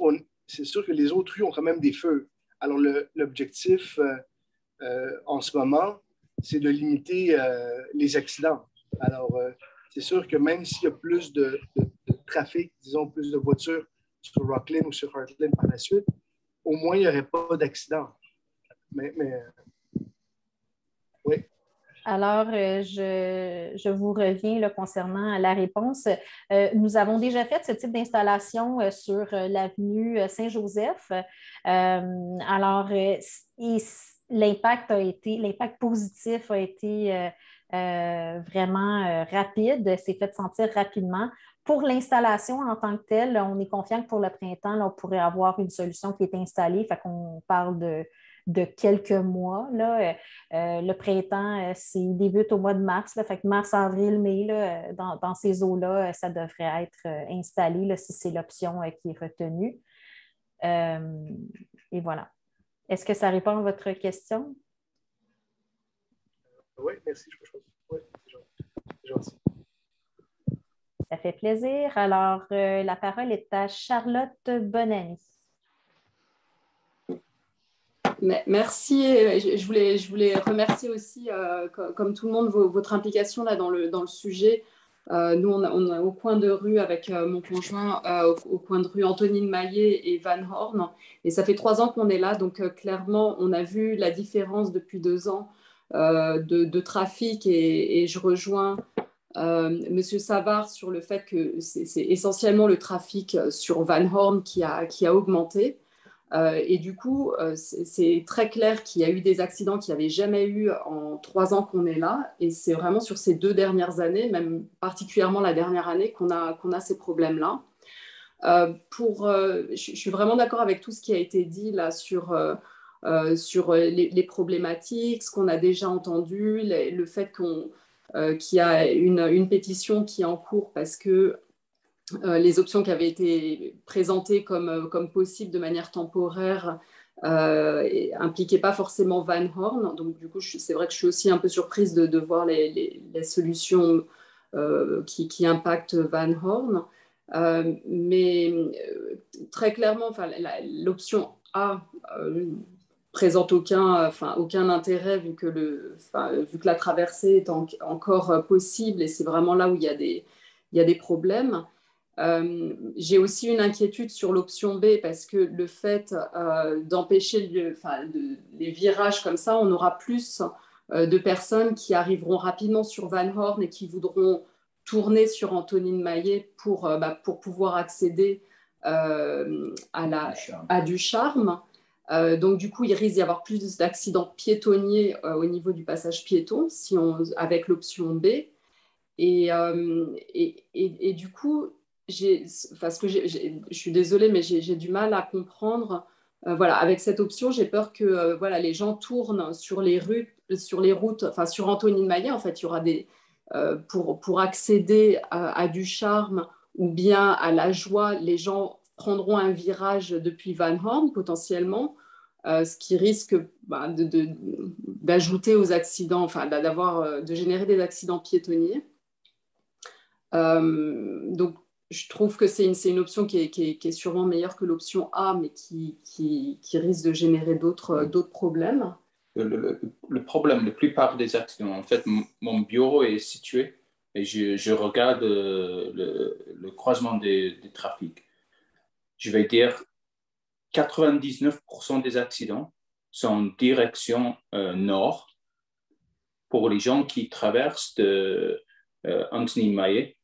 c'est sûr que les autres rues ont quand même des feux. Alors, l'objectif en ce moment, c'est de limiter les accidents. Alors, c'est sûr que même s'il y a plus de, trafic, disons plus de voitures sur Rockland ou sur Heartland par la suite, au moins il n'y aurait pas d'accident. Mais, oui. Alors, euh, je, vous reviens concernant la réponse. Euh, nous avons déjà fait ce type d'installation euh, sur l'avenue Saint-Joseph. alors, l'impact a été, l'impact positif a été euh, vraiment euh, rapide, s'est fait sentir rapidement. Pour l'installation en tant que telle, on est confiant que pour le printemps, on pourrait avoir une solution qui est installée. Fait parle de, quelques mois. Là. Euh, le printemps, c'est débute au mois de mars. Là, fait mars, avril, mai, dans, ces eaux-là, ça devrait être installé si c'est l'option qui est retenue. et voilà. Est-ce que ça répond à votre question? Oui, merci. Oui, c'est gentil. Ça fait plaisir. Alors, euh, la parole est à Charlotte Bonani. Merci. Je voulais, je voulais remercier aussi, euh, comme tout le monde, votre implication là, dans, le, dans le sujet. Euh, nous, on, est au coin de rue avec mon conjoint, au, coin de rue Antonine Maillet et Van Horn. Et ça fait trois ans qu'on est là. Donc, clairement, on a vu la différence depuis deux ans de, trafic et, je rejoins Monsieur Savard sur le fait que c'est essentiellement le trafic sur Van Horn qui a, qui a augmenté. Euh, et du coup, c'est très clair qu'il y a eu des accidents qu'il n'y avait jamais eu en trois ans qu'on est là. Et c'est vraiment sur ces deux dernières années, même particulièrement la dernière année, qu'on a, qu'on a ces problèmes-là. je, suis vraiment d'accord avec tout ce qui a été dit là sur euh, sur euh, les, problématiques, ce qu'on a déjà entendu, le fait euh, qu'il y a une, pétition qui est en cours parce que les options qui avaient été présentées comme, comme possibles de manière temporaire impliquaient pas forcément Van Horn. Donc, du coup, c'est vrai que je suis aussi un peu surprise de, voir les, solutions qui, qui, impactent Van Horn. mais très clairement, l'option A présente aucun, enfin, aucun intérêt vu que, le, vu que la traversée est encore euh, possible et c'est vraiment là où il y a des, il y a des problèmes. Euh, j'ai aussi une inquiétude sur l'option B parce que le fait euh, d'empêcher le, les virages comme ça, on aura plus de personnes qui arriveront rapidement sur Van Horn et qui voudront tourner sur Antonine Maillet pour, bah, pour pouvoir accéder à, la, à du charme. Euh, donc, du coup, il risque d'y avoir plus d'accidents piétonniers euh, au niveau du passage piéton si avec l'option B. Et, euh, du coup, parce que je suis désolée, mais j'ai du mal à comprendre. voilà, avec cette option, j'ai peur que voilà, les gens tournent sur les, rues, sur les routes, enfin sur Antonine Maillet, en fait, il y aura des. pour, pour accéder à, à, du charme ou bien à la joie, les gens prendront un virage depuis Van Horn potentiellement, euh, ce qui risque bah, d'ajouter aux accidents, enfin d'avoir, euh, de générer des accidents piétonniers. Euh, donc, je trouve que c'est une, une, option qui est, qui, est, sûrement meilleure que l'option A, mais qui, qui, risque de générer d'autres problèmes. Le, problème, la plupart des accidents, en fait, mon bureau est situé et je, je regarde le, croisement des, des trafics je vais dire 99% des accidents sont en direction euh, nord pour les gens qui traversent de euh, Anthony Maillet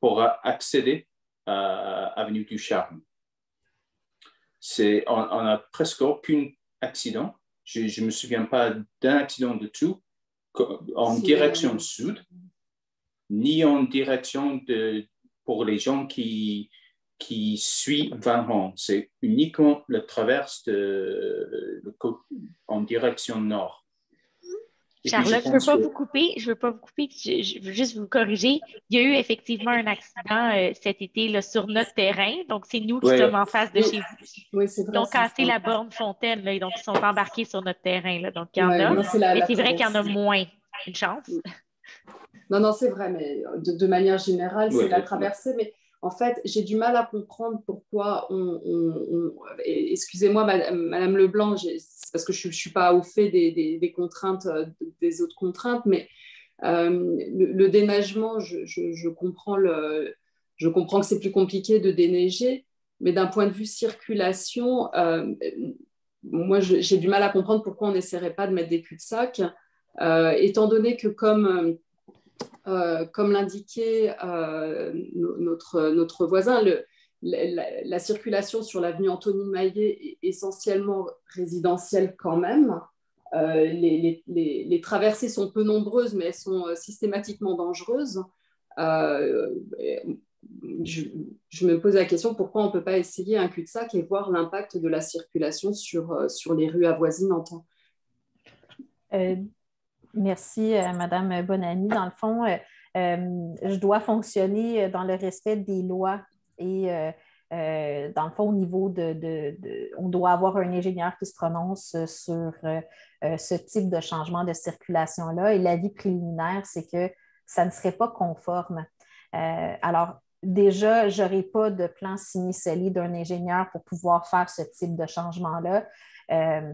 pour accéder à Avenue du Charme. on n'a presque aucun accident. Je ne me souviens pas d'un accident de tout en direction sud, ni en direction de, pour les gens qui, qui suit Van Horn. C'est uniquement le traverse de, en direction nord. Charlotte, je ne veux pas vous couper, je veux pas vous couper, je, veux juste vous corriger. Il y a eu effectivement un accident euh, cet été là, sur notre terrain, donc c'est nous qui sommes en face de chez vous. Oui, vrai, ils ont cassé la borne fontaine, là, donc ils sont embarqués sur notre terrain. Là, donc il y en a, mais c'est vrai qu'il y en a moins, une chance. Non, non, c'est vrai, mais de, manière générale, c'est la traversée. Mais en fait, j'ai du mal à comprendre pourquoi on. Excusez-moi, Madame, Leblanc, parce que je ne suis pas au fait des, contraintes, euh, des autres contraintes, mais euh, le, déneigement, je, comprends le, je comprends que c'est plus compliqué de déneiger, mais d'un point de vue circulation, euh, moi, j'ai du mal à comprendre pourquoi on n'essaierait pas de mettre des cul-de-sac, étant donné que comme comme l'indiquait euh, notre, voisin, la, circulation sur l'avenue Anthony Maillet est essentiellement résidentielle quand même. Euh, les, traversées sont peu nombreuses, mais elles sont systématiquement dangereuses. Je, me pose la question pourquoi on ne peut pas essayer un cul-de-sac et voir l'impact de la circulation sur les rues avoisinantes? Merci, euh, Madame Bonami. Dans le fond, euh, euh, je dois fonctionner dans le respect des lois et dans le fond, au niveau de, On doit avoir un ingénieur qui se prononce sur ce type de changement de circulation-là. Et l'avis préliminaire, c'est que ça ne serait pas conforme. alors, déjà, je n'aurai pas de plan signé d'un ingénieur pour pouvoir faire ce type de changement-là. Euh,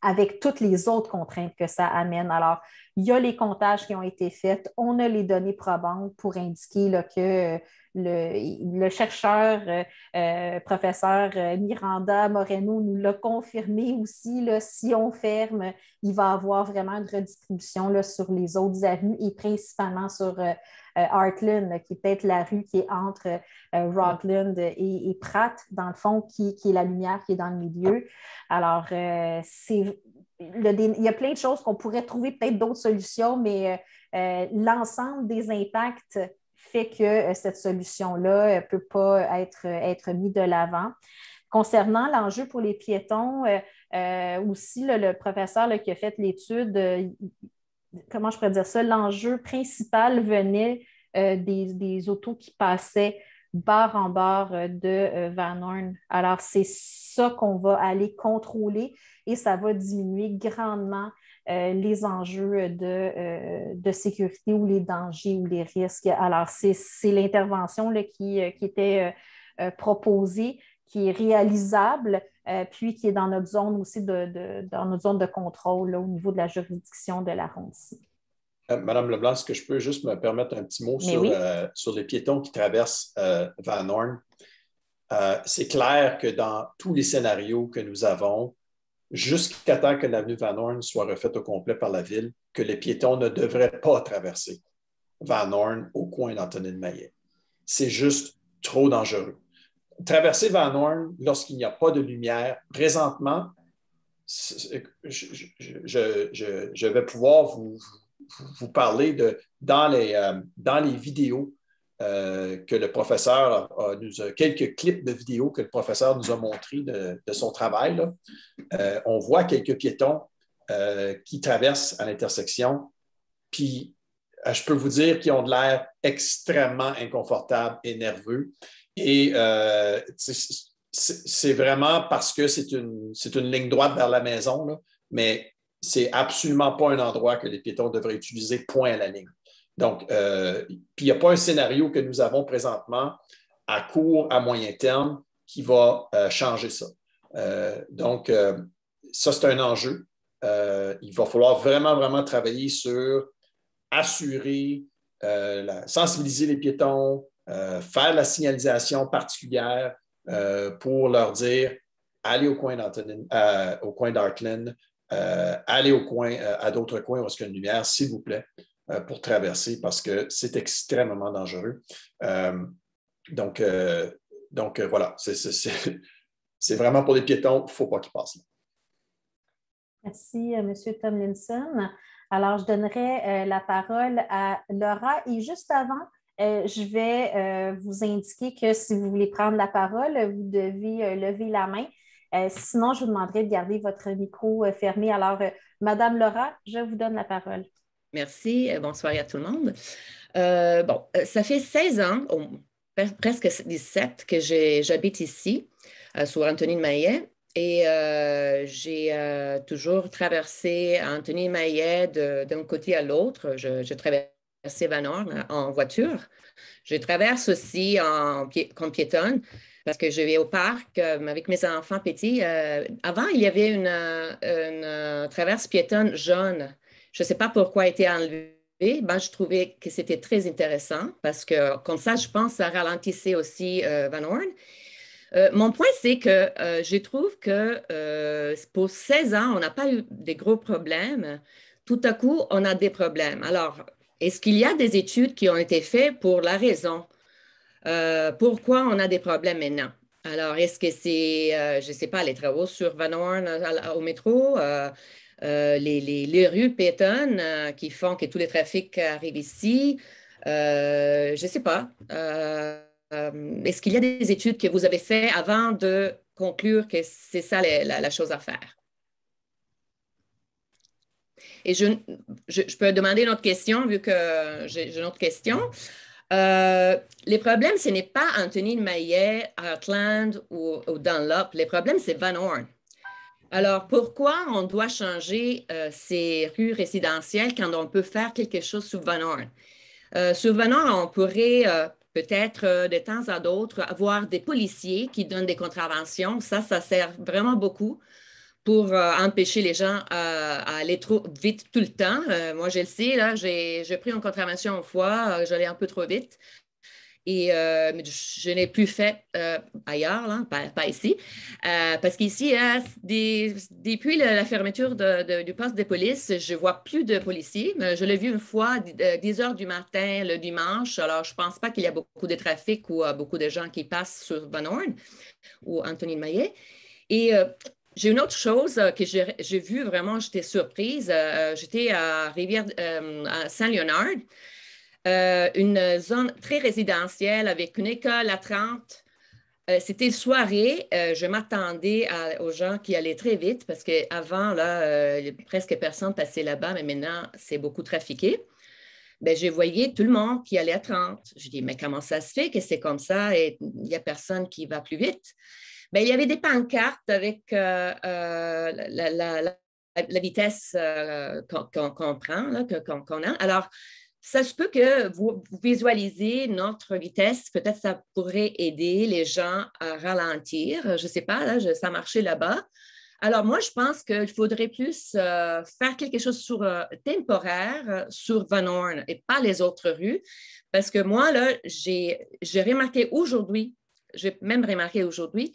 avec toutes les autres contraintes que ça amène. Alors, il y a les comptages qui ont été faits, on a les données probantes pour indiquer que le, chercheur, euh, euh, professeur Miranda Moreno, nous l'a confirmé aussi. si on ferme, il va avoir vraiment une redistribution là, sur les autres avenues et principalement sur euh, qui est peut-être la rue qui est entre euh, Rockland et, Pratt, dans le fond, qui, est la lumière qui est dans le milieu. Alors, euh, il y a plein de choses qu'on pourrait trouver, peut-être d'autres solutions, mais l'ensemble des impacts fait que cette solution-là ne peut pas être, être mise de l'avant. Concernant l'enjeu pour les piétons, aussi, le professeur qui a fait l'étude, comment je pourrais dire ça, l'enjeu principal venait euh, des, autos qui passaient barre en barre euh, de euh, Van Horn. Alors, c'est ça qu'on va aller contrôler et ça va diminuer grandement les enjeux de, sécurité ou les dangers ou les risques. Alors, c'est l'intervention qui, qui, était proposée, qui est réalisable, puis qui est dans notre zone aussi de, dans notre zone de contrôle au niveau de la juridiction de l'arrondi. Euh, Madame Leblanc, est-ce que je peux juste me permettre un petit mot sur, euh, sur, les piétons qui traversent euh, Van Horn? c'est clair que dans tous les scénarios que nous avons, jusqu'à temps que l'avenue Van Horn soit refaite au complet par la ville, que les piétons ne devraient pas traverser Van Horn au coin d'Anthony de Maillet. C'est juste trop dangereux traverser Van Horn lorsqu'il n'y a pas de lumière, présentement, je, vais pouvoir vous, parler euh, dans les vidéos euh, que le professeur a, nous quelques clips de vidéos que le professeur nous a montrés de, son travail. Euh, on voit quelques piétons qui traversent à l'intersection, puis je peux vous dire qu'ils ont de l'air extrêmement inconfortable et nerveux. Et euh, c'est vraiment parce que c'est une, une, ligne droite vers la maison, là, mais c'est absolument pas un endroit que les piétons devraient utiliser, point à la ligne. Donc, euh, puis il n'y a pas un scénario que nous avons présentement à court, à moyen terme qui va euh, changer ça. donc, ça, c'est un enjeu. il va falloir vraiment, vraiment travailler sur assurer, sensibiliser les piétons, euh, faire la signalisation particulière euh, pour leur dire allez au coin euh, d'Artland, allez au coin, à d'autres coins où il y a une lumière, s'il vous plaît, pour traverser parce que c'est extrêmement dangereux. donc, donc voilà, c'est vraiment pour les piétons, il ne faut pas qu'ils passent là. Merci, M. Tomlinson. Alors, je donnerai la parole à Laura. Et juste avant, euh, je vais euh, vous indiquer que si vous voulez prendre la parole, vous devez euh, lever la main. sinon, je vous demanderai de garder votre micro fermé. Alors, Madame Laura, je vous donne la parole. Merci. Bonsoir à tout le monde. bon, ça fait 16 ans, presque 17, que j'habite ici, sur Anthony de Maillet. Et j'ai toujours traversé Anthony Maillet d'un côté à l'autre. Je, je traverse traverser Van en voiture. Je traverse aussi en piétonne parce que je vais au parc euh, avec mes enfants petits. Euh, avant, il y avait une traverse piétonne jaune. Je ne sais pas pourquoi a été enlevée. Ben, je trouvais que c'était très intéressant parce que comme ça, je pense, ça ralentissait aussi Van Horn. mon point, c'est que je trouve que pour 16 ans, on n'a pas eu de gros problèmes tout à coup, on a des problèmes. Alors, est-ce qu'il y a des études qui ont été faites pour la raison? Euh, pourquoi on a des problèmes maintenant? Alors, est-ce que c'est, euh, je ne sais pas, les travaux sur Van Horn au métro, euh, les, rues piétonnes qui font que tous les trafics arrivent ici? je ne sais pas. est-ce qu'il y a des études que vous avez faites avant de conclure que c'est ça la chose à faire? Et je, peux demander une autre question, vu que j'ai une autre question. Euh, les problèmes, ce n'est pas Anthony Maillet, Heartland ou, Dunlop. Les problèmes, c'est Van Horn. Alors, pourquoi on doit changer euh, ces rues résidentielles quand on peut faire quelque chose sur Van Horn? Euh, sur Van Horn, on pourrait peut-être de temps à d'autre avoir des policiers qui donnent des contraventions. Ça, ça sert vraiment beaucoup pour euh, empêcher les gens à, aller trop vite tout le temps. Euh, moi, je le sais, là, j'ai pris une contravention une fois, euh, j'allais un peu trop vite. Et je n'ai plus fait ailleurs, là, pas, ici, parce qu'ici, depuis la, fermeture du poste de police, je ne vois plus de policiers. Je l'ai vu une fois, 10 heures du matin, le dimanche. Alors, je ne pense pas qu'il y a beaucoup de trafic ou beaucoup de gens qui passent sur Van Horn ou Anthony Maillet. Et j'ai une autre chose euh, que j'ai vue, vraiment, j'étais surprise. Euh, euh, j'étais à à Saint-Léonard, une zone très résidentielle avec une école à 30. C'était soirée. je m'attendais aux gens qui allaient très vite parce qu'avant, là, presque personne passait là-bas, mais maintenant, c'est beaucoup trafiqué. Ben, je voyais tout le monde qui allait à 30. Je dis, mais comment ça se fait que c'est comme ça et il n'y a personne qui va plus vite? Ben, il y avait des pancartes avec euh, euh, la, vitesse euh, qu'on prend, qu'on a. Alors, ça se peut que vous, visualisez notre vitesse. Peut-être ça pourrait aider les gens à ralentir. Je ne sais pas, ça marchait là-bas. Alors, moi, je pense qu'il faudrait plus faire quelque chose sur temporaire sur Van Horn et pas les autres rues. Parce que moi, là, j'ai remarqué aujourd'hui, j'ai même remarqué aujourd'hui,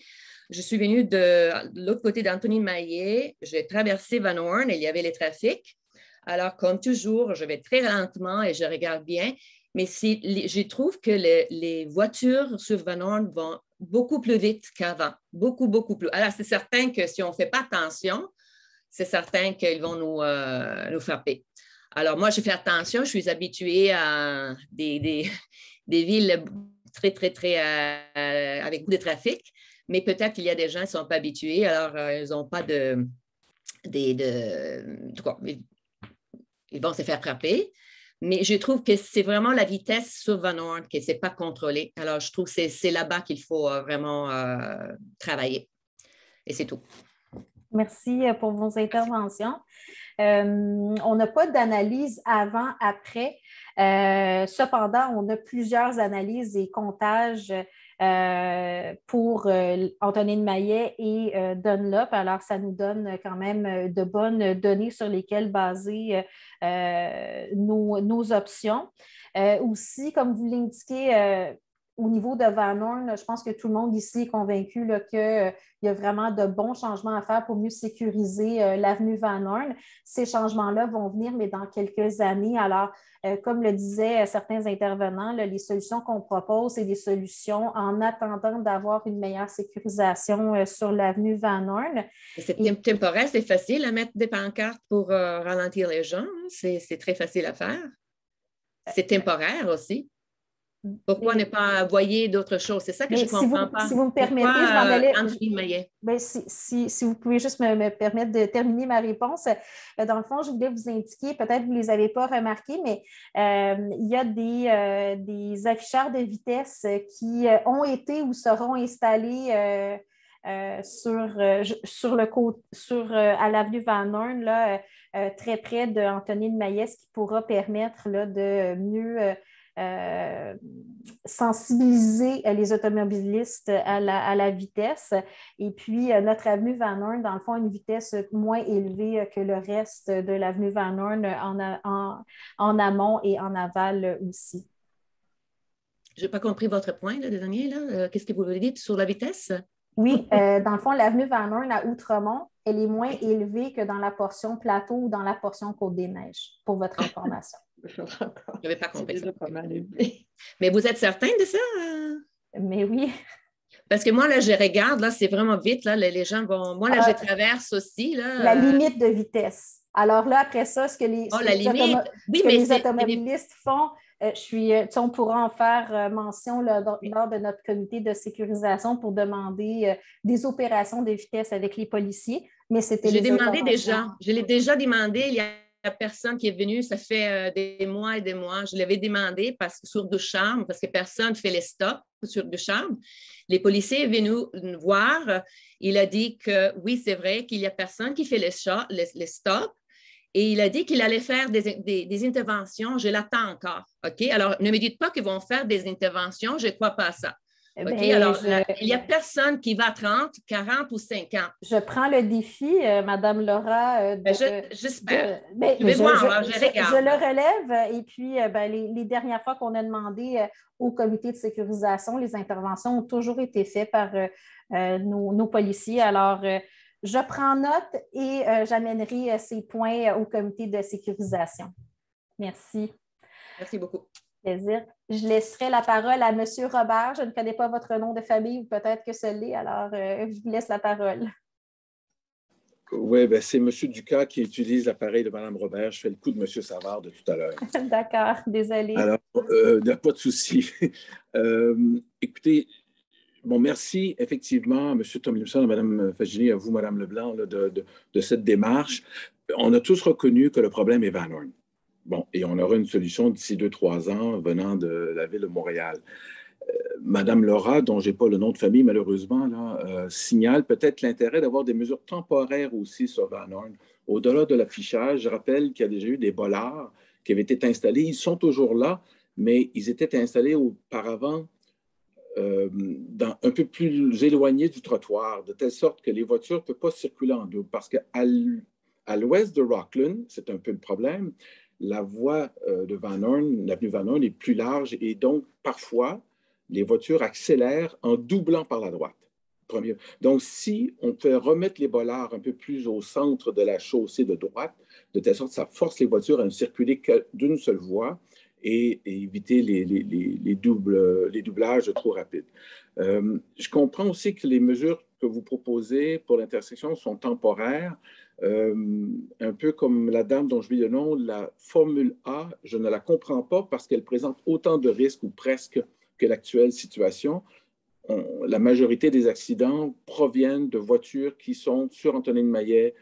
je suis venue de, l'autre côté d'Anthony Maillet. J'ai traversé Van Horn et il y avait les trafics. Alors, comme toujours, je vais très lentement et je regarde bien. Mais je trouve que les, voitures sur Van vont beaucoup plus vite qu'avant. Beaucoup, beaucoup plus. Alors, c'est certain que si on ne fait pas attention, c'est certain qu'ils vont nous, euh, nous frapper. Alors, moi, je fais attention. Je suis habituée à des, des, villes très, très, très euh, avec beaucoup de trafic mais peut-être qu'il y a des gens qui ne sont pas habitués, alors euh, ils n'ont pas de. de, ils vont se faire frapper. Mais je trouve que c'est vraiment la vitesse sur Van Horn qui n'est pas contrôlée. Alors, je trouve que c'est là-bas qu'il faut euh, vraiment euh, travailler. Et c'est tout. Merci pour vos interventions. on n'a pas d'analyse avant-après. cependant, on a plusieurs analyses et comptages euh, pour euh, Antonine Maillet et euh, Dunlop. Alors, ça nous donne quand même de bonnes données sur lesquelles baser nos, nos, options. aussi, comme vous l'indiquez, au niveau de Van Horn, je pense que tout le monde ici est convaincu qu'il euh, y a vraiment de bons changements à faire pour mieux sécuriser euh, l'avenue Van Horn. Ces changements-là vont venir, mais dans quelques années. Alors, euh, comme le disaient certains intervenants, les solutions qu'on propose, c'est des solutions en attendant d'avoir une meilleure sécurisation sur l'avenue Van Horn. C'est temporaire, c'est facile à mettre des pancartes pour ralentir les gens. Hein. C'est très facile à faire. C'est temporaire aussi. Pourquoi ne pas voyer d'autres choses? C'est ça que je ne comprends pas. Si vous me permettez, je vais en aller. Ben, si, si, vous pouvez juste me, permettre de terminer ma réponse. Euh, dans le fond, je voulais vous indiquer, peut-être que vous ne les avez pas remarqués, mais euh, il y a des, euh, des, afficheurs de vitesse qui ont été ou seront installés sur, sur, le sur à l'avenue Van Horn, là, très près de Anthony de Maillet, ce qui pourra permettre là, de mieux euh, sensibiliser les automobilistes à la, vitesse. Et puis, euh, notre avenue Van Horn, dans le fond, a une vitesse moins élevée que le reste de l'avenue Van Horn en, en, amont et en aval aussi. Je n'ai pas compris votre point, là, dernier. Euh, qu'est-ce que vous voulez dire sur la vitesse? Oui, dans le fond, l'avenue Van Horn à Outremont, elle est moins élevée que dans la portion plateau ou dans la portion Côte-des-Neiges, pour votre information. Je n'avais pas compris. Mais vous êtes certain de ça? Mais oui. Parce que moi, là, je regarde, là, c'est vraiment vite, là, les gens vont... Moi, là, je ah. traverse aussi, là. La limite de vitesse. Alors là, après ça, ce que les, oh, la limite. les automobilistes font, euh, je suis, euh, on pourra en faire euh, mention lors de notre comité de sécurisation pour demander des opérations de vitesse avec les policiers, mais c'était... J'ai demandé déjà, je l'ai déjà demandé il y a personne qui est venue, ça fait euh, des mois et des mois. Je l'avais demandé parce sur Ducharme, parce que personne ne fait les stops sur Ducharme. Les policiers sont venus nous voir. Il a dit que oui, c'est vrai qu'il n'y a personne qui fait les, stops. Et il a dit qu'il allait faire des, des, interventions. Je l'attends encore. OK? Alors, ne me dites pas qu'ils vont faire des interventions. Je ne crois pas à ça. Eh OK, ben, alors il n'y a personne qui va à 30, 40 ou 50. Je prends le défi, euh, Madame Laura. Euh, ben, j'espère. Ben, je, vais voir, je, je, le relève. Et puis, euh, les, dernières fois qu'on a demandé au comité de sécurisation, les interventions ont toujours été faites par nos, nos, policiers. Alors, je prends note et j'amènerai ces points au comité de sécurisation. Merci. Merci beaucoup. Je laisserai la parole à M. Robert. Je ne connais pas votre nom de famille ou peut-être que ce l'est, alors euh, je vous laisse la parole. Oui, ben c'est M. Ducas qui utilise l'appareil de Mme Robert. Je fais le coup de M. Savard de tout à l'heure. D'accord, désolé. Alors, euh, pas de souci. Euh, écoutez, bon, merci effectivement à M. Tomlinson, à Mme Fagini, à vous, Mme Leblanc, de, de, cette démarche. On a tous reconnu que le problème est Van Horn. Bon, et on aura une solution d'ici deux, trois ans venant de la ville de Montréal. Euh, Madame Laura, dont je n'ai pas le nom de famille malheureusement, euh, signale peut-être l'intérêt d'avoir des mesures temporaires aussi sur Van Horn. Au-delà de l'affichage, je rappelle qu'il y a déjà eu des bollards qui avaient été installés. Ils sont toujours là, mais ils étaient installés auparavant euh, dans, un peu plus éloignés du trottoir, de telle sorte que les voitures ne peuvent pas circuler en double. Parce qu'à l'ouest de Rockland, c'est un peu le problème, la voie euh, de Van Horn, l'avenue Van Horn est plus large et donc parfois les voitures accélèrent en doublant par la droite. Donc, si on peut remettre les bollards un peu plus au centre de la chaussée de droite, de telle sorte que ça force les voitures à ne circuler que d'une seule voie et, éviter les, les, doubles, les doublages trop rapides. Euh, je comprends aussi que les mesures que vous proposez pour l'intersection sont temporaires. Euh, un peu comme la dame dont je vis le nom, la Formule A, je ne la comprends pas parce qu'elle présente autant de risques ou presque que l'actuelle situation. la majorité des accidents proviennent de voitures qui sont sur Antonine Maillet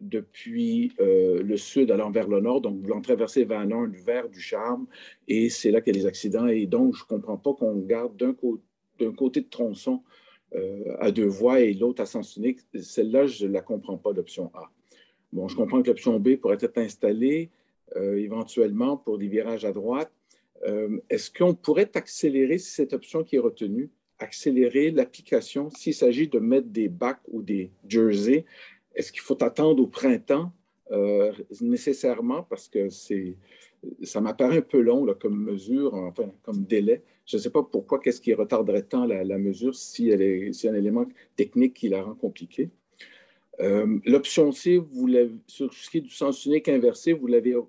depuis euh, le sud allant vers le nord, donc voulant traverser Van Horn vers du Charme, et c'est là qu'il y a des accidents. Et donc, je ne comprends pas qu'on garde d'un côté de tronçon euh, à deux voies et l'autre à sens unique. Celle-là, je ne la comprends pas, l'option A. Bon, je comprends que l'option B pourrait être installée euh, éventuellement pour des virages à droite. Euh, est-ce qu'on pourrait accélérer, si cette option qui est retenue, accélérer l'application s'il s'agit de mettre des bacs ou des jerseys? Est-ce qu'il faut attendre au printemps nécessairement? Parce que ça m'apparaît un peu long comme mesure, enfin comme délai. Je ne sais pas pourquoi, qu'est-ce qui retarderait tant la, mesure si elle est, si un élément technique qui la rend compliquée. Euh, l'option C, vous sur ce qui est du sens unique inversé, vous l'avez euh,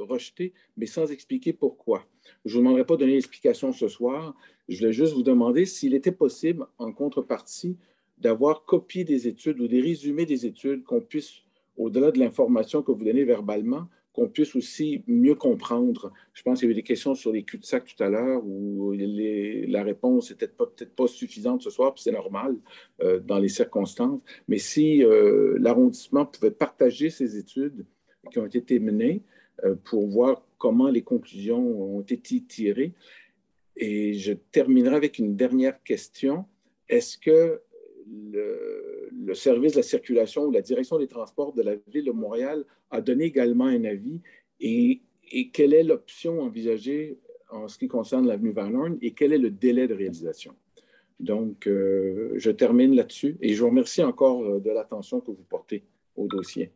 rejeté, mais sans expliquer pourquoi. Je ne vous demanderai pas de donner l'explication ce soir. Je voulais juste vous demander s'il était possible, en contrepartie, d'avoir copié des études ou des résumés des études qu'on puisse, au-delà de l'information que vous donnez verbalement, qu'on puisse aussi mieux comprendre. Je pense qu'il y avait des questions sur les cul-de-sac tout à l'heure où la réponse n'était peut-être pas suffisante ce soir, puis c'est normal euh, dans les circonstances. Mais si euh, l'arrondissement pouvait partager ces études qui ont été menées euh, pour voir comment les conclusions ont été tirées. Et je terminerai avec une dernière question. Est-ce que le, service de la circulation ou la direction des transports de la ville de Montréal a donné également un avis et, quelle est l'option envisagée en ce qui concerne l'avenue Van Horn et quel est le délai de réalisation? Donc, euh, je termine là-dessus et je vous remercie encore euh, de l'attention que vous portez au dossier.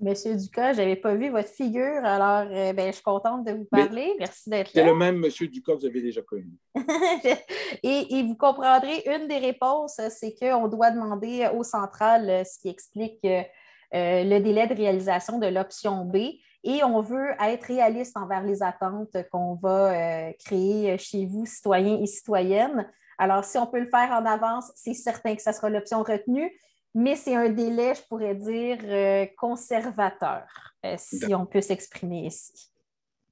Monsieur Ducas, je n'avais pas vu votre figure, alors euh, ben, je suis contente de vous parler. Merci d'être là. C'est le même Monsieur Ducas que vous avez déjà connu. et, vous comprendrez, une des réponses, c'est qu'on doit demander aux centrales euh, ce qui explique euh, le délai de réalisation de l'option B. Et on veut être réaliste envers les attentes qu'on va créer chez vous, citoyens et citoyennes. Alors, si on peut le faire en avance, c'est certain que ce sera l'option retenue mais c'est un délai, je pourrais dire, euh, conservateur, euh, si on peut s'exprimer ici.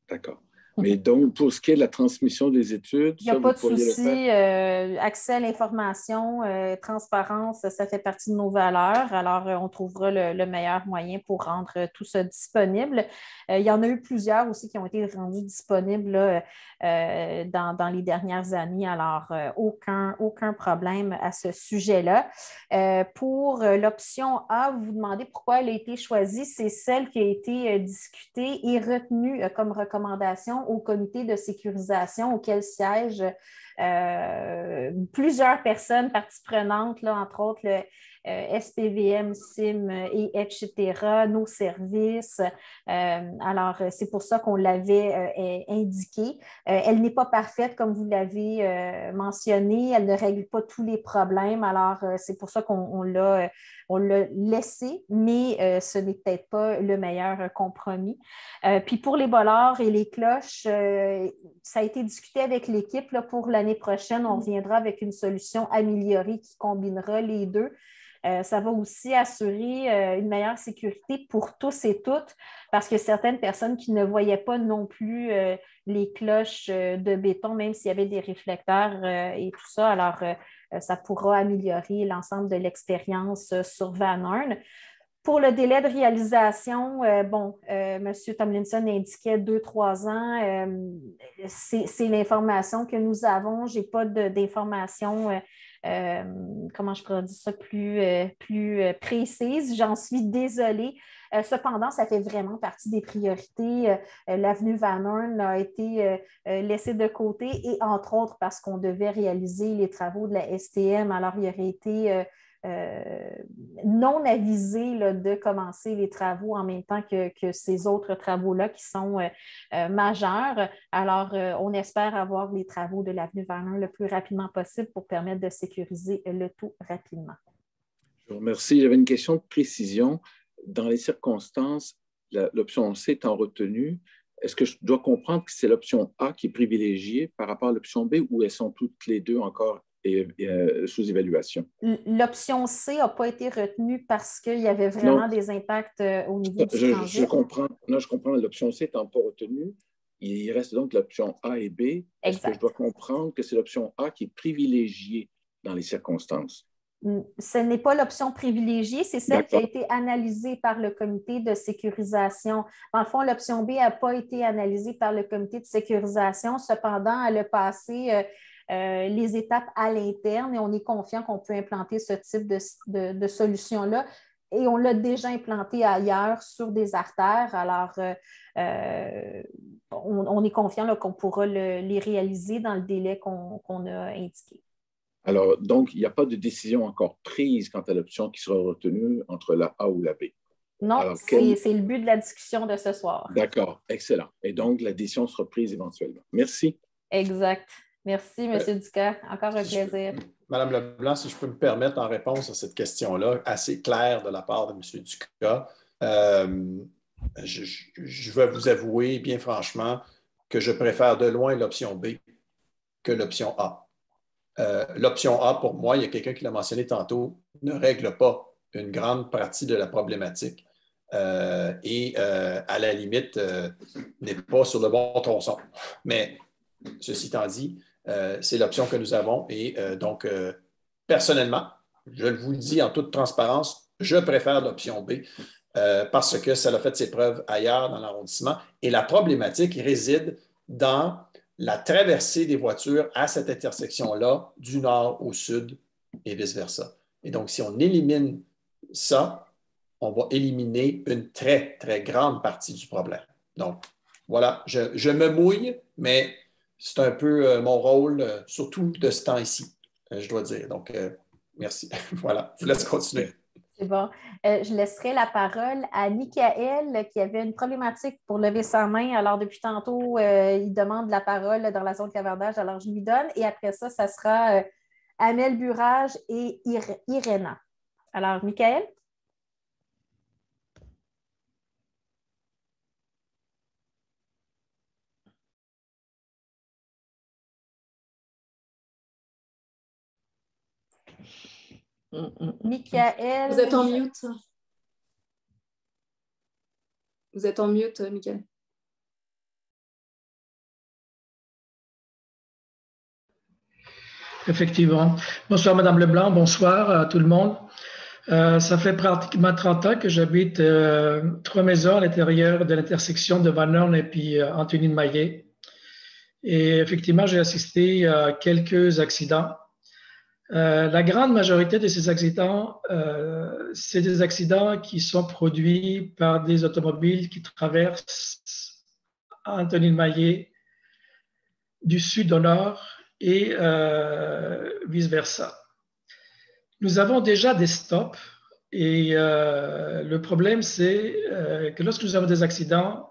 D'accord. Mais donc, pour ce qui est de la transmission des études, il n'y a pas de souci. Euh, accès à l'information, transparence, ça fait partie de nos valeurs. Alors, on trouvera le, meilleur moyen pour rendre tout ça disponible. il y en a eu plusieurs aussi qui ont été rendus disponibles euh, dans, les dernières années. Alors, euh, aucun, aucun problème à ce sujet-là. Euh, pour l'option A, vous vous demandez pourquoi elle a été choisie. C'est celle qui a été discutée et retenue comme recommandation au comité de sécurisation auquel siègent plusieurs personnes parties prenantes, entre autres euh, SPVM, SIM et etc., nos services. Euh, alors, c'est pour ça qu'on l'avait euh, indiqué. elle n'est pas parfaite, comme vous l'avez mentionné. Elle ne règle pas tous les problèmes. Alors, c'est pour ça qu'on l'a on l'a laissé, mais ce n'est peut-être pas le meilleur compromis. puis pour les bollards et les cloches, ça a été discuté avec l'équipe. Pour l'année prochaine, on reviendra avec une solution améliorée qui combinera les deux. Euh, ça va aussi assurer euh, une meilleure sécurité pour tous et toutes, parce que certaines personnes qui ne voyaient pas non plus euh, les cloches de béton, même s'il y avait des réflecteurs et tout ça, alors ça pourra améliorer l'ensemble de l'expérience sur Van Horn. Pour le délai de réalisation, bon, M. Tomlinson indiquait deux, trois ans. c'est l'information que nous avons. Je n'ai pas d'informations comment je pourrais dire ça, plus, euh, plus euh, précise. J'en suis désolée. cependant, ça fait vraiment partie des priorités. L'avenue Van Horn a été laissée de côté et entre autres parce qu'on devait réaliser les travaux de la STM. Alors, il aurait été euh, non avisé de commencer les travaux en même temps que, ces autres travaux-là qui sont euh, euh, majeurs. Alors, on espère avoir les travaux de l'avenue Vernon le plus rapidement possible pour permettre de sécuriser le tout rapidement. Je vous remercie. J'avais une question de précision. Dans les circonstances, l'option C étant retenue, est-ce que je dois comprendre que c'est l'option A qui est privilégiée par rapport à l'option B ou elles sont toutes les deux encore euh, sous évaluation. L'option C n'a pas été retenue parce qu'il y avait vraiment des impacts euh, au niveau du je, je comprends. Non, je comprends. L'option C n'étant pas retenue, il reste donc l'option A et B. Est-ce que je dois comprendre que c'est l'option A qui est privilégiée dans les circonstances? Ce n'est pas l'option privilégiée, c'est celle qui a été analysée par le comité de sécurisation. Dans le fond, l'option B n'a pas été analysée par le comité de sécurisation. Cependant, elle a passé euh, les étapes à l'interne et on est confiant qu'on peut implanter ce type de, solution-là. Et on l'a déjà implanté ailleurs sur des artères. Alors, euh, euh, on, est confiant qu'on pourra les réaliser dans le délai qu'on a indiqué. Alors, donc, il n'y a pas de décision encore prise quant à l'option qui sera retenue entre la A ou la B? Non, c'est le but de la discussion de ce soir. D'accord, excellent. Et donc, la décision sera prise éventuellement. Merci. Exact. Merci, M. Euh, Ducas. Encore un plaisir. Madame Leblanc, si je peux me permettre en réponse à cette question-là, assez claire de la part de M. Ducas, euh, je, vais vous avouer bien franchement que je préfère de loin l'option B que l'option A. Euh, l'option A, pour moi, il y a quelqu'un qui l'a mentionné tantôt, ne règle pas une grande partie de la problématique. et à la limite, n'est pas sur le bon tronçon. Mais ceci étant dit, euh, c'est l'option que nous avons. Et euh, donc, euh, personnellement, je vous le dis en toute transparence, je préfère l'option B parce que ça a fait ses preuves ailleurs dans l'arrondissement. Et la problématique réside dans la traversée des voitures à cette intersection-là, du nord au sud et vice-versa. Et donc, si on élimine ça, on va éliminer une très, très grande partie du problème. Donc, voilà, je, me mouille, mais c'est un peu euh, mon rôle, euh, surtout de ce temps-ci, euh, je dois dire. Donc, merci. voilà, je vous laisse continuer. C'est bon. je laisserai la parole à Michael qui avait une problématique pour lever sa main. Alors, depuis tantôt, il demande la parole dans la zone cavardage. Alors, je lui donne. Et après ça, ça sera Amel Burage et Irena. Alors, Michael? Michael. Vous êtes en mute. Vous êtes en mute, Michael. Effectivement. Bonsoir, Madame Leblanc. Bonsoir à tout le monde. Euh, ça fait pratiquement 30 ans que j'habite euh, trois maisons à l'intérieur de l'intersection de Van Horn et puis euh, Anthony de Maillet. Et effectivement, j'ai assisté à quelques accidents. La grande majorité de ces accidents, c'est des accidents qui sont produits par des automobiles qui traversent Anthony Maillet du sud au nord et vice-versa. Nous avons déjà des stops et euh, le problème, c'est euh, que lorsque nous avons des accidents,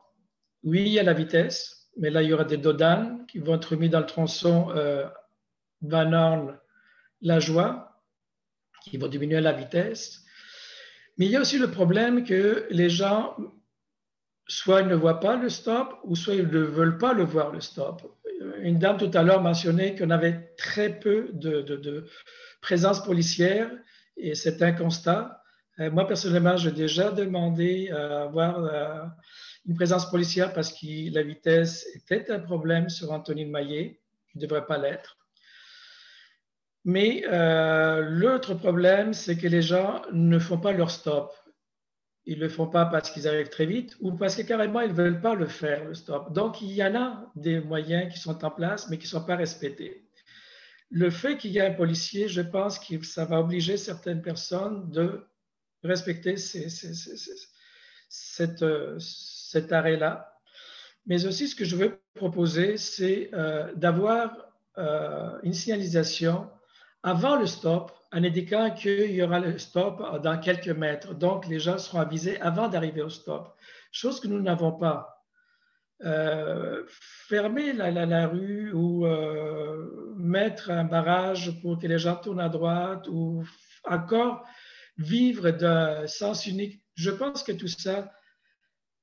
oui, il y a la vitesse, mais là, il y aura des dodanes qui vont être mis dans le tronçon euh, Van Horn, La Joie, qui vont diminuer la vitesse. Mais il y a aussi le problème que les gens, soit ils ne voient pas le stop, ou soit ils ne veulent pas le voir, le stop. Une dame tout à l'heure mentionnait qu'on avait très peu de, de présence policière et c'est un constat. Euh, moi, personnellement, j'ai déjà demandé à avoir euh, une présence policière parce que la vitesse était un problème sur Anthony Maillet, qui ne devrait pas l'être. Mais euh, l'autre problème, c'est que les gens ne font pas leur stop. Ils ne le font pas parce qu'ils arrivent très vite ou parce que carrément, ils ne veulent pas le faire, le stop. Donc, il y en a des moyens qui sont en place, mais qui ne sont pas respectés le fait qu'il y ait un policier, je pense que ça va obliger certaines personnes de respecter cet arrêt-là. Mais aussi, ce que je veux proposer, c'est euh, d'avoir euh, une signalisation avant le stop en indiquant qu'il y aura le stop dans quelques mètres. Donc, les gens seront avisés avant d'arriver au stop, chose que nous n'avons pas. Euh, fermer la, rue ou euh, mettre un barrage pour que les gens tournent à droite ou encore vivre d'un sens unique. Je pense que tout ça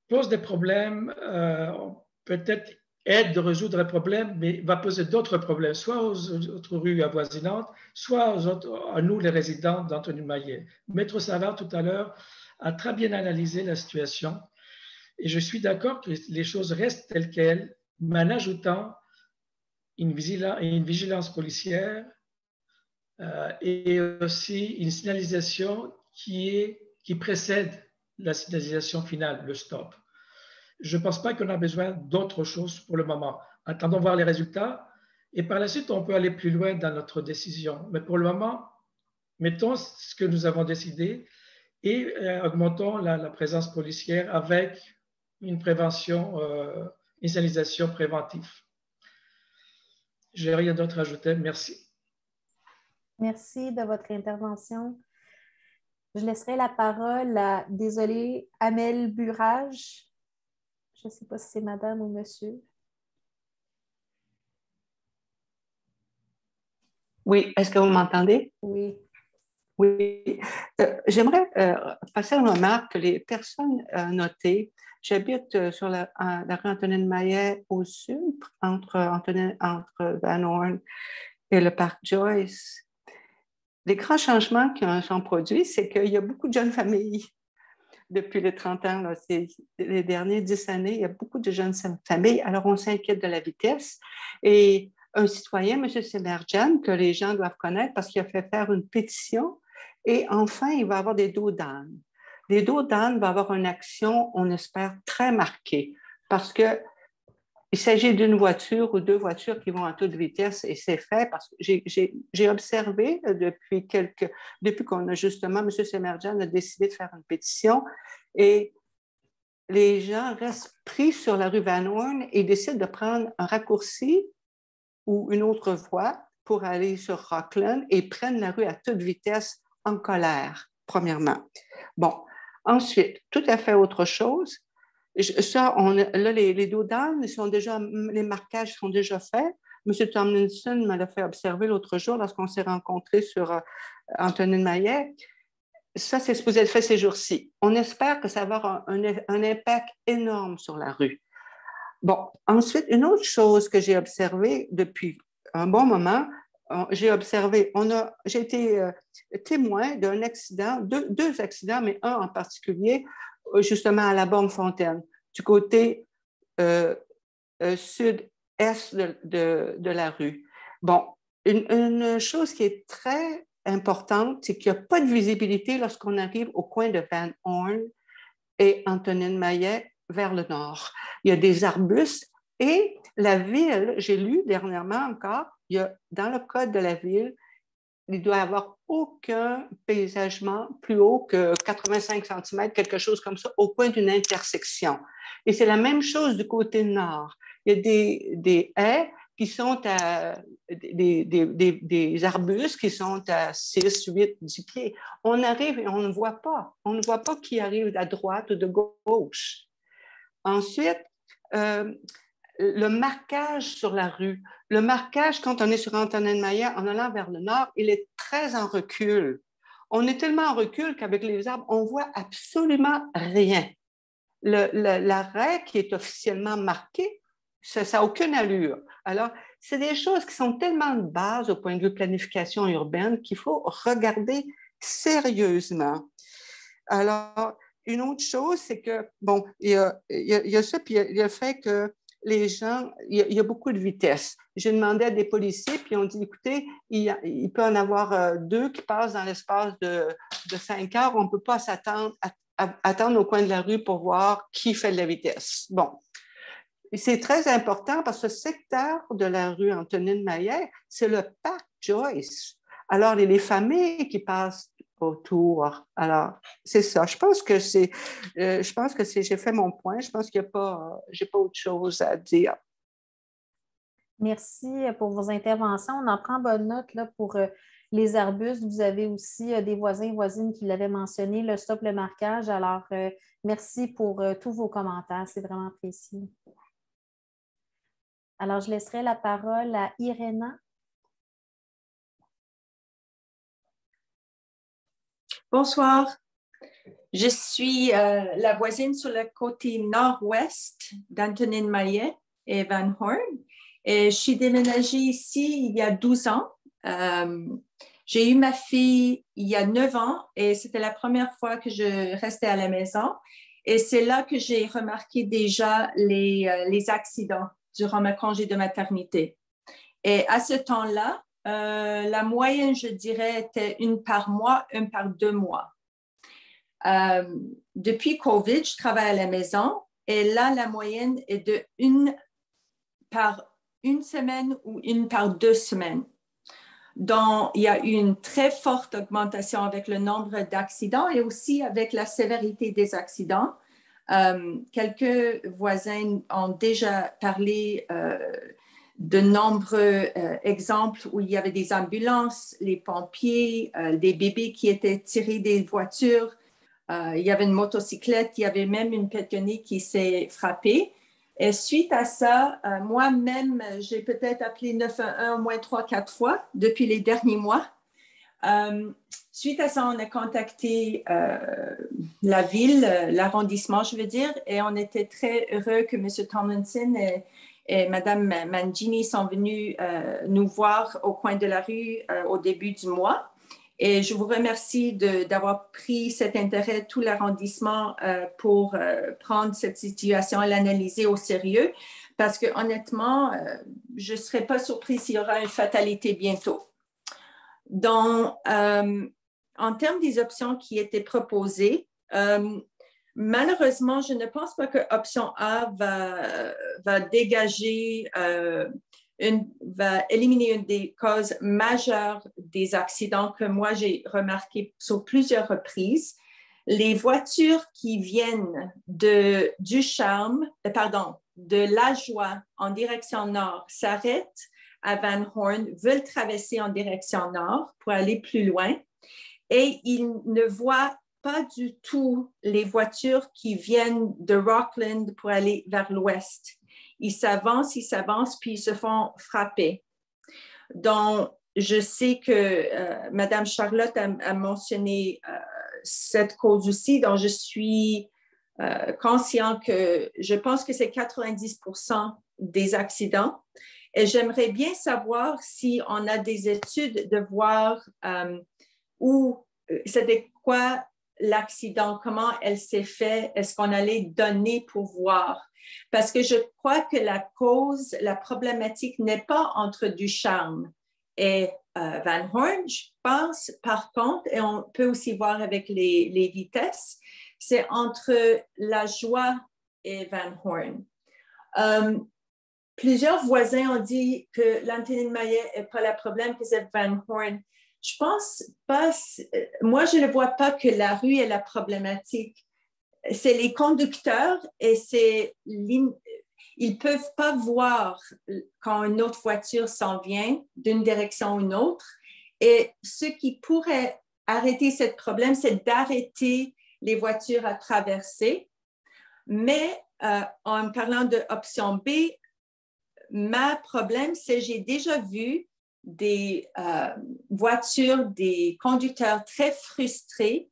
pose des problèmes, euh, peut-être aide de résoudre les problèmes, mais va poser d'autres problèmes, soit aux autres rues avoisinantes, soit à nous, les résidents d'Anthony Maillet. Maître Savard, tout à l'heure, a très bien analysé la situation. Et je suis d'accord que les choses restent telles quelles, mais en ajoutant une, vigilance, policière euh, et aussi une signalisation qui, est, qui précède la signalisation finale, le stop. Je ne pense pas qu'on a besoin d'autre chose pour le moment. Attendons voir les résultats et par la suite, on peut aller plus loin dans notre décision. Mais pour le moment, mettons ce que nous avons décidé et euh, augmentons la, présence policière avec une prévention, euh, une signalisation préventive. Je n'ai rien d'autre à ajouter. Merci. Merci de votre intervention. Je laisserai la parole à, désolé, Amel Burage. Je ne sais pas si c'est madame ou monsieur. Oui, est-ce que vous m'entendez? Oui. Oui. Euh, j'aimerais euh, passer une remarque que les personnes notées J'habite euh, sur la, rue Antonin Maillet au sud, entre, entre Van Horn et le parc Joyce. Les grands changements qui sont produits, c'est qu'il y a beaucoup de jeunes familles depuis les 30 ans. les dernières 10 années, il y a beaucoup de jeunes familles. Alors, on s'inquiète de la vitesse. Et un citoyen, M. Semerjan, que les gens doivent connaître parce qu'il a fait faire une pétition. Et enfin, il va avoir des dos d'âne les dos d'âne vont avoir une action, on espère, très marquée parce que il s'agit d'une voiture ou deux voitures qui vont à toute vitesse et c'est fait parce que j'ai observé depuis quelques, depuis qu'on a justement, M. Semerjan a décidé de faire une pétition et les gens restent pris sur la rue Van Horn et décident de prendre un raccourci ou une autre voie pour aller sur Rockland et prennent la rue à toute vitesse en colère, premièrement. Bon, ensuite, tout à fait autre chose, ça, là, les, les dos déjà, les marquages sont déjà faits. M. Tomlinson me l'a fait observer l'autre jour lorsqu'on s'est rencontrés sur euh, Antonine Maillet. Ça, c'est supposé être fait ces jours-ci. On espère que ça va avoir un, impact énorme sur la rue. Bon, ensuite, une autre chose que j'ai observée depuis un bon moment, j'ai observé, j'ai été euh, témoin d'un accident, deux, accidents, mais un en particulier, justement à la Bonne Fontaine, du côté euh, euh, sud-est de, la rue. Bon, une, une, chose qui est très importante, c'est qu'il n'y a pas de visibilité lorsqu'on arrive au coin de Van Horn et Antonine Maillet vers le nord. Il y a des arbustes et la ville, j'ai lu dernièrement encore, il y a dans le code de la ville, il doit y avoir aucun paysagement plus haut que 85 cm, quelque chose comme ça, au point d'une intersection. Et c'est la même chose du côté nord. Il y a des, haies qui sont à des, arbustes qui sont à 6, 8, 10 pieds. On arrive et on ne voit pas. On ne voit pas qui arrive à droite ou de gauche. Ensuite, euh, le marquage sur la rue. Le marquage, quand on est sur Antonin Maillet, en allant vers le nord, il est très en recul. On est tellement en recul qu'avec les arbres, on voit absolument rien. L'arrêt qui est officiellement marqué, ça n'a aucune allure. Alors, c'est des choses qui sont tellement de base au point de vue planification urbaine qu'il faut regarder sérieusement. Alors, une autre chose, c'est que, bon, il y a ça, puis il y a le fait que les gens, il y, a, beaucoup de vitesse. J'ai demandé à des policiers, puis on dit, écoutez, il, peut en avoir euh, deux qui passent dans l'espace de, cinq heures. On ne peut pas s'attendre au coin de la rue pour voir qui fait de la vitesse. Bon. C'est très important parce que ce secteur de la rue Antonine Maillet, c'est le parc Joyce. Alors, les familles qui passent autour. Alors, c'est ça. Je pense que c'est, euh, je pense que c'est, j'ai fait mon point. Je pense qu'il n'y a pas, j'ai pas autre chose à dire. Merci pour vos interventions. On en prend bonne note là, pour euh, les arbustes. Vous avez aussi euh, des voisins et voisines qui l'avaient mentionné, le stop, le marquage. Alors, merci pour tous vos commentaires. C'est vraiment précis. Alors, je laisserai la parole à Irena. Bonsoir. Je suis euh, la voisine sur le côté nord-ouest d'Antonine Maillet et Van Horn. Et je suis déménagée ici il y a 12 ans. Euh, j'ai eu ma fille il y a 9 ans et c'était la première fois que je restais à la maison. Et c'est là que j'ai remarqué déjà les, euh, les accidents durant ma congé de maternité. Et à ce temps-là, euh, la moyenne, je dirais, était une par mois, une par deux mois. Euh, depuis COVID, je travaille à la maison et là, la moyenne est de une par une semaine ou une par deux semaines. Donc, il y a eu une très forte augmentation avec le nombre d'accidents et aussi avec la sévérité des accidents. Euh, quelques voisins ont déjà parlé de nombreux euh, exemples où il y avait des ambulances, les pompiers, euh, des bébés qui étaient tirés des voitures. Euh, il y avait une motocyclette, il y avait même une pétonnier qui s'est frappée. Et suite à ça, moi-même, j'ai peut-être appelé 911 au moins trois, quatre fois depuis les derniers mois. suite à ça, on a contacté la ville, l'arrondissement, je veux dire, et on était très heureux que M. Tomlinson ait et Madame Mangini sont venues euh, nous voir au coin de la rue euh, au début du mois. Et je vous remercie d'avoir pris cet intérêt, tout l'arrondissement, euh, pour prendre cette situation et l'analyser au sérieux, parce que honnêtement, je ne serais pas surprise s'il y aura une fatalité bientôt. Donc, en termes des options qui étaient proposées, malheureusement, je ne pense pas que option A va, va dégager, euh, une, va éliminer une des causes majeures des accidents que moi j'ai remarqué sur plusieurs reprises. Les voitures qui viennent de, du charme, euh, pardon, de la joie en direction nord s'arrêtent à Van Horn, veulent traverser en direction nord pour aller plus loin et ils ne voient pas du tout les voitures qui viennent de Rockland pour aller vers l'ouest. Ils s'avancent, ils s'avancent, puis ils se font frapper. Donc, je sais que euh, Madame Charlotte a, mentionné euh, cette cause aussi, donc je suis euh, conscient que je pense que c'est 90% des accidents. Et j'aimerais bien savoir si on a des études de voir où c'était quoi l'accident, comment elle s'est fait, est-ce qu'on allait donner pour voir? Parce que je crois que la cause, la problématique n'est pas entre Ducharme et euh, Van Horn. Je pense, par contre, et on peut aussi voir avec les, vitesses, c'est entre la joie et Van Horn. Euh, plusieurs voisins ont dit que l'antenne Maillet n'est pas le problème, que c'est Van Horn je pense pas, moi, je ne vois pas que la rue est la problématique. C'est les conducteurs et c'est ils peuvent pas voir quand une autre voiture s'en vient d'une direction ou une autre. Et ce qui pourrait arrêter ce problème, c'est d'arrêter les voitures à traverser. Mais euh, en parlant de option B, ma problème, c'est j'ai déjà vu des euh, voitures, des conducteurs très frustrés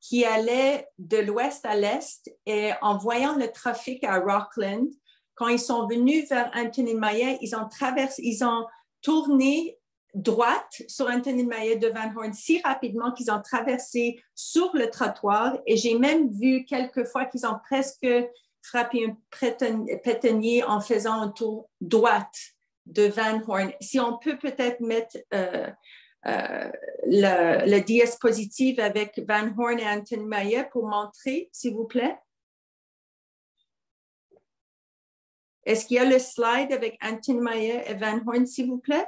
qui allaient de l'ouest à l'est et en voyant le trafic à Rockland, quand ils sont venus vers Anthony Maillet, ils ont traversé, ils ont tourné droite sur Anthony Maillet de Van Horn si rapidement qu'ils ont traversé sur le trottoir et j'ai même vu quelques fois qu'ils ont presque frappé un pétonnier en faisant un tour droite de Van Horn. Si on peut peut-être mettre euh, euh, le, diapositive avec Van Horn et Anthony Maillet pour montrer, s'il vous plaît. Est-ce qu'il y a le slide avec Anthony Maillet et Van Horn, s'il vous plaît?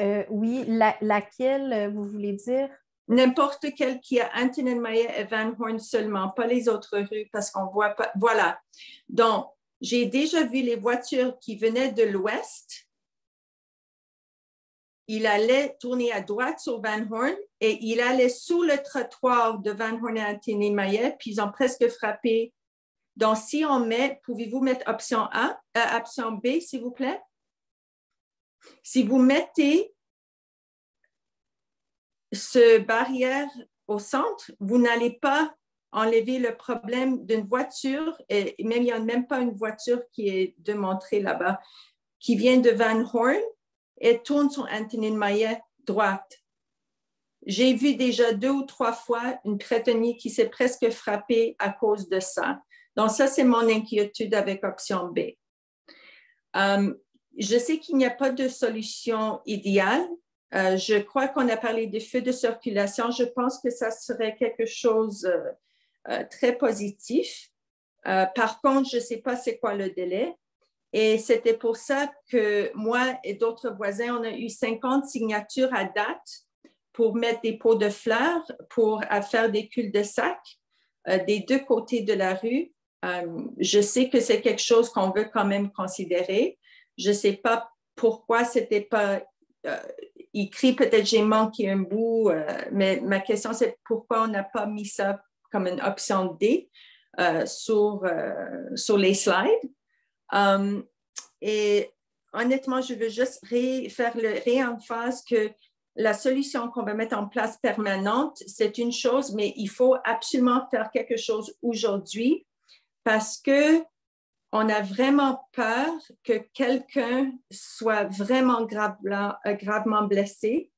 Euh, oui, laquelle vous voulez dire? N'importe quelle qui a Anthony Maillet et Van Horn seulement, pas les autres rues parce qu'on voit pas. Voilà. Donc, j'ai déjà vu les voitures qui venaient de l'ouest il allait tourner à droite sur Van Horn et il allait sous le trottoir de Van Horn et Anthony Maillet, puis ils ont presque frappé. Donc, si on met, pouvez-vous mettre option A, euh, option B, s'il vous plaît? Si vous mettez ce barrière au centre, vous n'allez pas enlever le problème d'une voiture, et même il n'y a même pas une voiture qui est démontrée là-bas, qui vient de Van Horn et tourne sur Anthony Maillet droite. J'ai vu déjà deux ou trois fois une crétonnier qui s'est presque frappée à cause de ça. Donc, ça, c'est mon inquiétude avec option B. Euh, je sais qu'il n'y a pas de solution idéale. Euh, je crois qu'on a parlé des feux de circulation. Je pense que ça serait quelque chose euh, très positif. par contre, je ne sais pas c'est quoi le délai. Et c'était pour ça que moi et d'autres voisins, on a eu 50 signatures à date pour mettre des pots de fleurs, pour faire des cul-de-sac euh, des deux côtés de la rue. Euh, je sais que c'est quelque chose qu'on veut quand même considérer. Je ne sais pas pourquoi c'était pas euh, écrit, peut-être j'ai manqué un bout, mais ma question c'est pourquoi on n'a pas mis ça comme une option D sur, sur les slides? Um, et honnêtement, je veux juste faire le réemphase que la solution qu'on va mettre en place permanente, c'est une chose, mais il faut absolument faire quelque chose aujourd'hui parce que on a vraiment peur que quelqu'un soit vraiment euh, gravement blessé.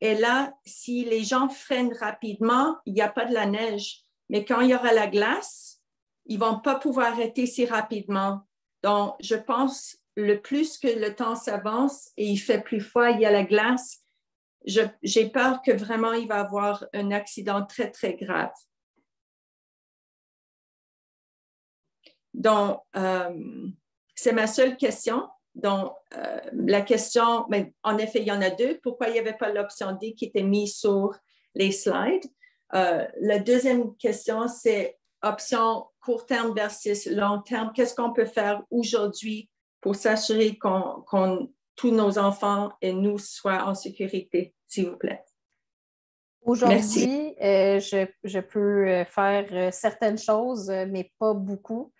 Et là, si les gens freinent rapidement, il n'y a pas de la neige. Mais quand il y aura la glace, ils ne vont pas pouvoir arrêter si rapidement. Donc, je pense le plus que le temps s'avance et il fait plus froid, il y a la glace, j'ai peur que vraiment il va avoir un accident très, très grave. Donc, c'est ma seule question. Donc, la question, mais en effet, il y en a deux. Pourquoi il n'y avait pas l'option D qui était mise sur les slides? la deuxième question, c'est option court terme versus long terme. Qu'est-ce qu'on peut faire aujourd'hui pour s'assurer qu'on, tous nos enfants et nous soient en sécurité, s'il vous plaît? Aujourd'hui, euh, je, peux euh, faire euh, certaines choses, mais pas beaucoup.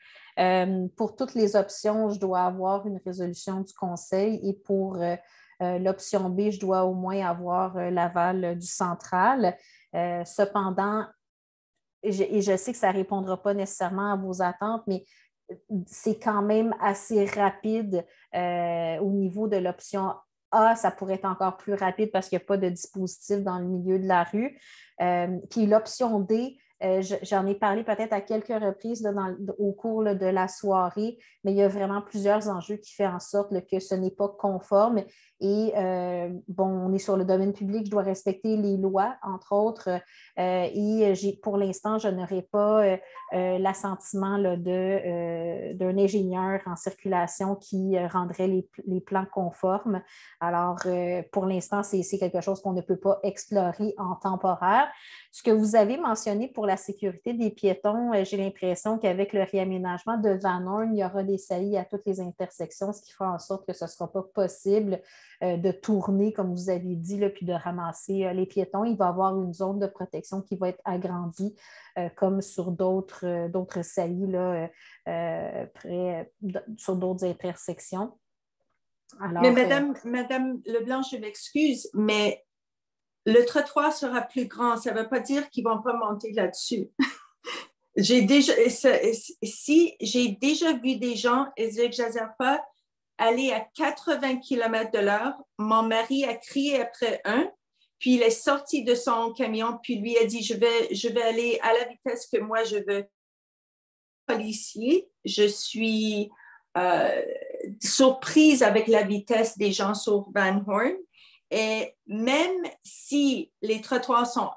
pour toutes les options, je dois avoir une résolution du conseil et pour l'option B, je dois au moins avoir l'aval du central. cependant, et je sais que ça ne répondra pas nécessairement à vos attentes, mais c'est quand même assez rapide au niveau de l'option a, ça pourrait être encore plus rapide parce qu'il n'y a pas de dispositif dans le milieu de la rue. Euh, puis l'option D, euh, j'en ai parlé peut-être à quelques reprises au cours de la soirée, mais il y a vraiment plusieurs enjeux qui font en sorte que ce n'est pas conforme. Et euh, bon, on est sur le domaine public, je dois respecter les lois, entre autres. Euh, et pour l'instant, je n'aurai pas l'assentiment d'un ingénieur en circulation qui rendrait les, les, plans conformes. Alors, pour l'instant, c'est quelque chose qu'on ne peut pas explorer en temporaire. Ce que vous avez mentionné pour la sécurité des piétons, j'ai l'impression qu'avec le réaménagement de Van Horn, il y aura des saillies à toutes les intersections, ce qui fera en sorte que ce ne sera pas possible euh, de tourner, comme vous avez dit, là, puis de ramasser euh, les piétons. Il va y avoir une zone de protection qui va être agrandie, euh, comme sur d'autres, d'autres saillies là, près, sur d'autres intersections. mais Madame, Madame Leblanc, je m'excuse, mais le trottoir sera plus grand. Ça ne veut pas dire qu'ils ne vont pas monter là-dessus. j'ai déjà, si j'ai déjà vu des gens, et je n'exagère pas, aller à 80 km de l'heure. Mon mari a crié après un, puis il est sorti de son camion, puis lui a dit, je vais, aller à la vitesse que moi je veux. Policier, je suis euh, surprise avec la vitesse des gens sur Van Horn. Et même si les trottoirs sont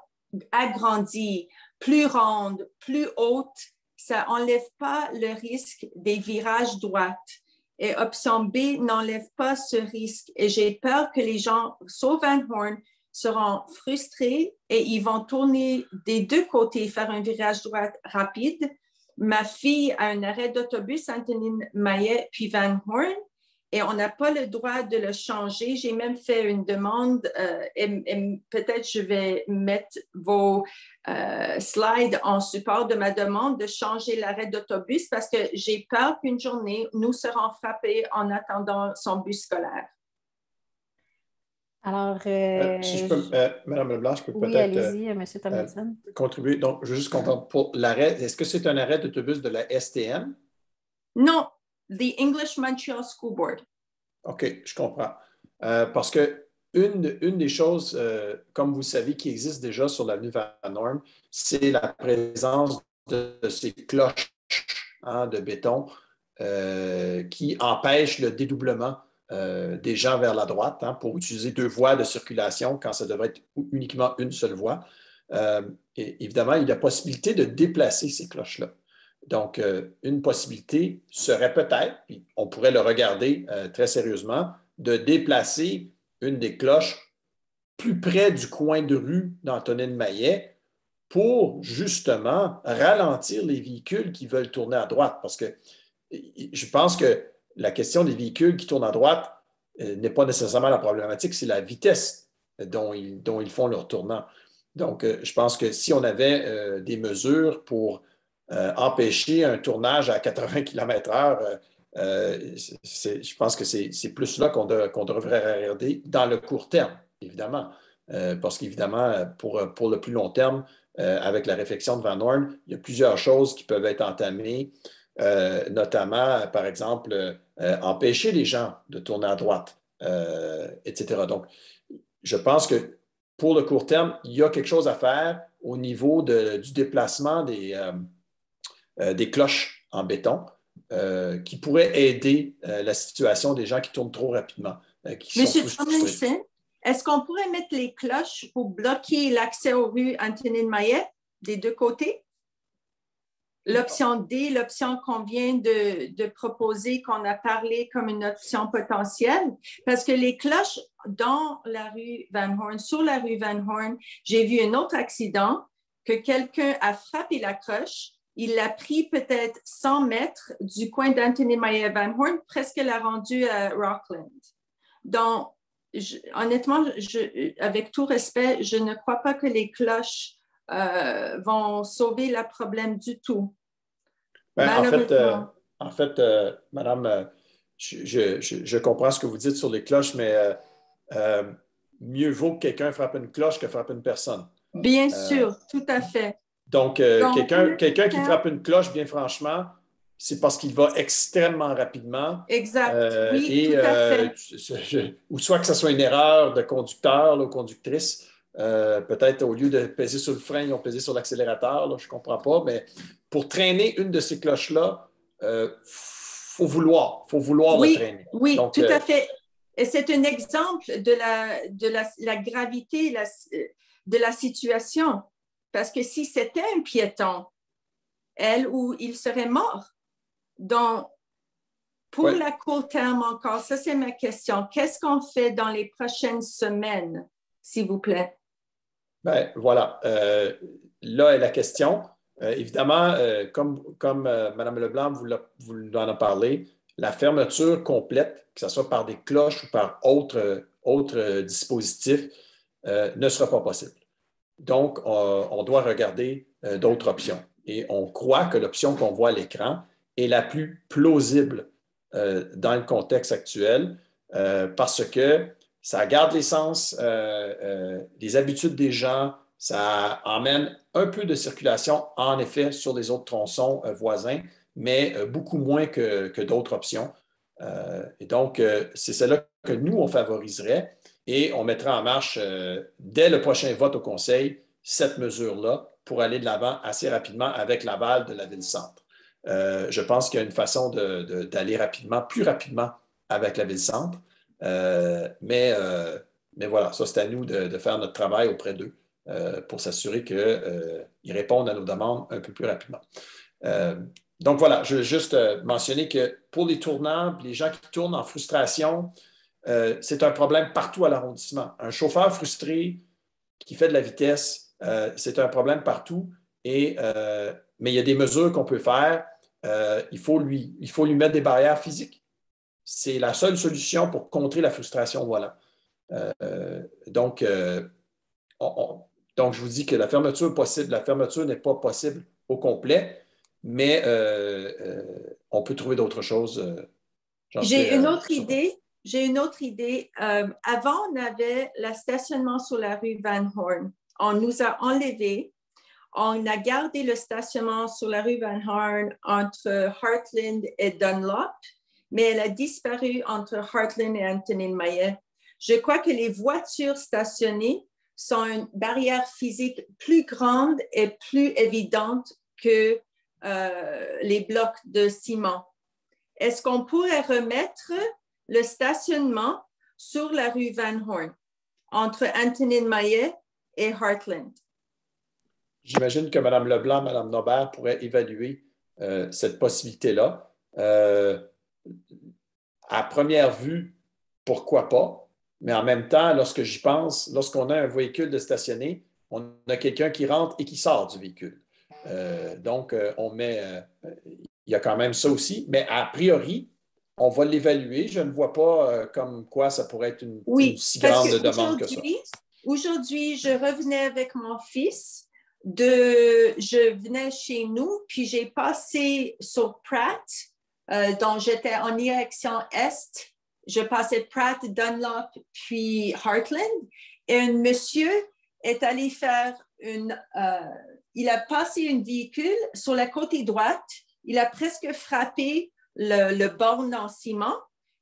agrandis, plus rondes, plus hautes, ça n'enlève pas le risque des virages droites. Et option B n'enlève pas ce risque. Et j'ai peur que les gens Van Horn seront frustrés et ils vont tourner des deux côtés, faire un virage droit rapide. Ma fille a un arrêt d'autobus, Antonine Maillet, puis Van Horn, et on n'a pas le droit de le changer. J'ai même fait une demande euh, et, peut-être je vais mettre vos euh, slides en support de ma demande de changer l'arrêt d'autobus parce que j'ai peur qu'une journée, nous serons frappés en attendant son bus scolaire. Alors, euh, si je peux, Madame Leblanc, je peux peut-être contribuer. Donc, je veux juste comprendre pour l'arrêt. Est-ce que c'est un arrêt d'autobus de la STM? Non, the English Montreal School Board. OK, je comprends. Euh, parce que une, des choses, euh, comme vous savez, qui existe déjà sur l'avenue Van c'est la présence de, ces cloches hein, de béton euh, qui empêchent le dédoublement des gens vers la droite hein, pour utiliser deux voies de circulation quand ça devrait être uniquement une seule voie. évidemment, il y a possibilité de déplacer ces cloches-là. Donc, euh, une possibilité serait peut-être, on pourrait le regarder euh, très sérieusement, de déplacer une des cloches plus près du coin de rue d'Antonine Maillet pour justement ralentir les véhicules qui veulent tourner à droite. Parce que je pense que la question des véhicules qui tournent à droite euh, n'est pas nécessairement la problématique, c'est la vitesse dont ils, dont ils font leur tournant. Donc, je pense que si on avait des mesures pour euh, empêcher un tournage à 80 km/h, euh, euh, je pense que c'est plus là qu'on devrait regarder dans le court terme, évidemment. parce qu'évidemment, pour, le plus long terme, avec la réflexion de Van Horn, il y a plusieurs choses qui peuvent être entamées, notamment, par exemple, empêcher les gens de tourner à droite, etc. Donc, je pense que pour le court terme, il y a quelque chose à faire au niveau du déplacement euh, des cloches en béton euh, qui pourraient aider euh, la situation des gens qui tournent trop rapidement. Monsieur Tomlinson, est-ce qu'on pourrait mettre les cloches pour bloquer l'accès aux rues Antonine Maillet des deux côtés? l'option D, l'option qu'on vient de, de proposer, qu'on a parlé comme une option potentielle, parce que les cloches dans la rue Van Horn, sur la rue Van Horn, j'ai vu un autre accident que quelqu'un a frappé la cloche. Il l'a pris peut-être 100 mètres du coin d'Anthony Mayer Van Horn, presque l'a rendu à Rockland. Donc, honnêtement, je, avec tout respect, je ne crois pas que les cloches euh, vont sauver le problème du tout. Ben, en fait, euh, en fait euh, Madame, je, je, comprends ce que vous dites sur les cloches, mais mieux vaut que quelqu'un frappe une cloche que frappe une personne. Bien sûr, tout à fait. Donc, quelqu'un quelqu'un qui frappe une cloche, bien franchement, c'est parce qu'il va extrêmement rapidement. Exact. oui, tout à fait. ou soit que ce soit une erreur de conducteur ou conductrice, euh, peut-être au lieu de peser sur le frein, ils ont pesé sur l'accélérateur, je ne comprends pas, mais pour traîner une de ces cloches-là, il euh, faut vouloir, faut vouloir oui, le traîner. Oui, tout à euh, fait. Et c'est un exemple de la, de la, gravité de la situation. Parce que si c'était un piéton, elle ou il serait mort. Donc, pour la court terme encore, ça c'est ma question. Qu'est-ce qu'on fait dans les prochaines semaines, s'il vous plaît? Ben, voilà. Euh, là est la question. Euh, évidemment, euh, comme, comme Mme Leblanc vous, vous en a parlé, la fermeture complète, que ce soit par des cloches ou par autres, autres dispositifs, ne sera pas possible. Donc, on doit regarder d'autres options. Et on croit que l'option qu'on voit à l'écran est la plus plausible dans le contexte actuel parce que ça garde euh, euh, les habitudes des gens, ça emmène un peu de circulation, en effet, sur les autres tronçons euh, voisins, mais beaucoup moins que, d'autres options. et donc, c'est celle-là que nous, on favoriserait et on mettra en marche, dès le prochain vote au Conseil, cette mesure-là pour aller de l'avant assez rapidement avec l'aval de la ville-centre. je pense qu'il y a une façon d'aller rapidement, plus rapidement avec la ville-centre. Euh, mais, euh, voilà, ça, c'est à nous de, faire notre travail auprès d'eux euh, pour s'assurer qu'ils répondent à nos demandes un peu plus rapidement. donc voilà, je veux juste mentionner que pour les tournants, les gens qui tournent en frustration, c'est un problème partout à l'arrondissement. Un chauffeur frustré qui fait de la vitesse, c'est un problème partout. Et, mais il y a des mesures qu'on peut faire. il, faut lui, il faut lui mettre des barrières physiques c'est la seule solution pour contrer la frustration. Voilà. Euh, donc, euh, donc, je vous dis que la fermeture possible, la fermeture n'est pas possible au complet, mais euh, on peut trouver d'autres choses. J'ai une autre idée. J'ai une autre idée. avant, on avait le stationnement sur la rue Van Horn. On nous a enlevé. On a gardé le stationnement sur la rue Van Horn entre Heartland et Dunlop mais elle a disparu entre Heartland et Antonin Maillet. Je crois que les voitures stationnées sont une barrière physique plus grande et plus évidente que euh, les blocs de ciment. Est-ce qu'on pourrait remettre le stationnement sur la rue Van Horn entre Antonin Maillet et Heartland? J'imagine que Mme Leblanc, Mme Nobert pourraient évaluer euh, cette possibilité-là. Euh, à première vue, pourquoi pas? Mais en même temps, lorsque j'y pense, lorsqu'on a un véhicule de stationner, on a quelqu'un qui rentre et qui sort du véhicule. Euh, donc, on met, il y a quand même ça aussi, mais a priori, on va l'évaluer. Je ne vois pas comme quoi ça pourrait être une, si grande demande que ça. Aujourd'hui, je revenais avec mon fils. De, je venais chez nous, puis j'ai passé sur Pratt, euh, dont j'étais en direction est. Je passais Pratt, Dunlop, puis Heartland. Et un monsieur est allé faire une... Euh, il a passé un véhicule sur la côté droite. Il a presque frappé le, le borne en ciment.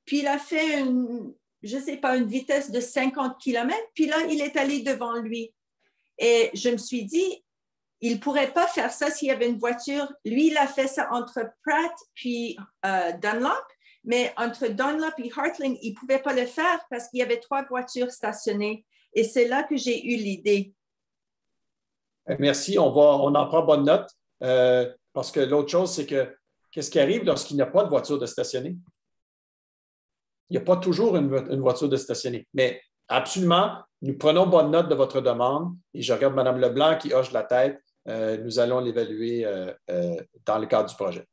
Puis il a fait une, je sais pas, une vitesse de 50 km. Puis là, il est allé devant lui. Et je me suis dit, il pourrait pas faire ça s'il y avait une voiture. Lui, il a fait ça entre Pratt puis euh, Dunlop, mais entre Dunlop et Hartling, il pouvait pas le faire parce qu'il y avait trois voitures stationnées. Et c'est là que j'ai eu l'idée. Merci, on, va, on en prend bonne note. Euh, Parce que l'autre chose, c'est que qu'est-ce qui arrive lorsqu'il n'y a pas de voiture de stationner? Il n'y a pas toujours une, voiture de stationner. Mais absolument, nous prenons bonne note de votre demande et je regarde Mme Leblanc qui hoche la tête. Euh, nous allons l'évaluer euh, euh, dans le cadre du projet.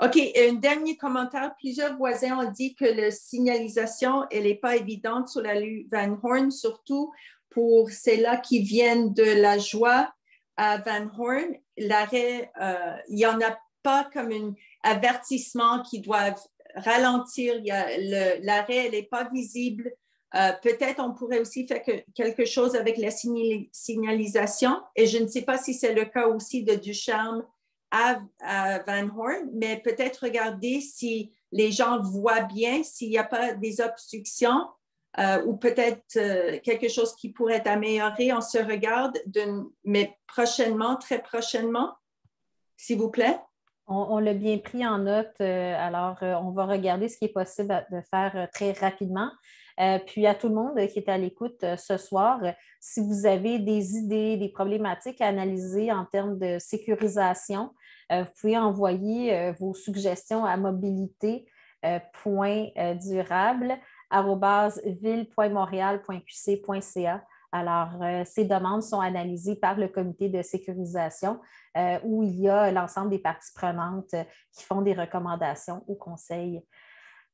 OK, un dernier commentaire. Plusieurs voisins ont dit que la signalisation, elle n'est pas évidente sur la rue Van Horn, surtout pour celles-là qui viennent de la joie à Van Horn. L'arrêt, il n'y en a pas comme un avertissement qui doit ralentir. L'arrêt, n'est pas visible. Euh, peut-être on pourrait aussi faire quelque chose avec la signalisation. Et je ne sais pas si c'est le cas aussi de Ducharme à, Van Horn, mais peut-être regarder si les gens voient bien, s'il n'y a pas des obstructions euh, ou peut-être euh, quelque chose qui pourrait être amélioré. On se regarde, mais prochainement, très prochainement, s'il vous plaît. On, l'a bien pris en note, alors on va regarder ce qui est possible de faire très rapidement. Euh, puis à tout le monde qui est à l'écoute euh, ce soir, si vous avez des idées, des problématiques à analyser en termes de sécurisation, euh, vous pouvez envoyer vos suggestions à mobilité.durable.ville.montréal.qc.ca. Alors, ces demandes sont analysées par le comité de sécurisation où il y a l'ensemble des parties prenantes qui font des recommandations au conseil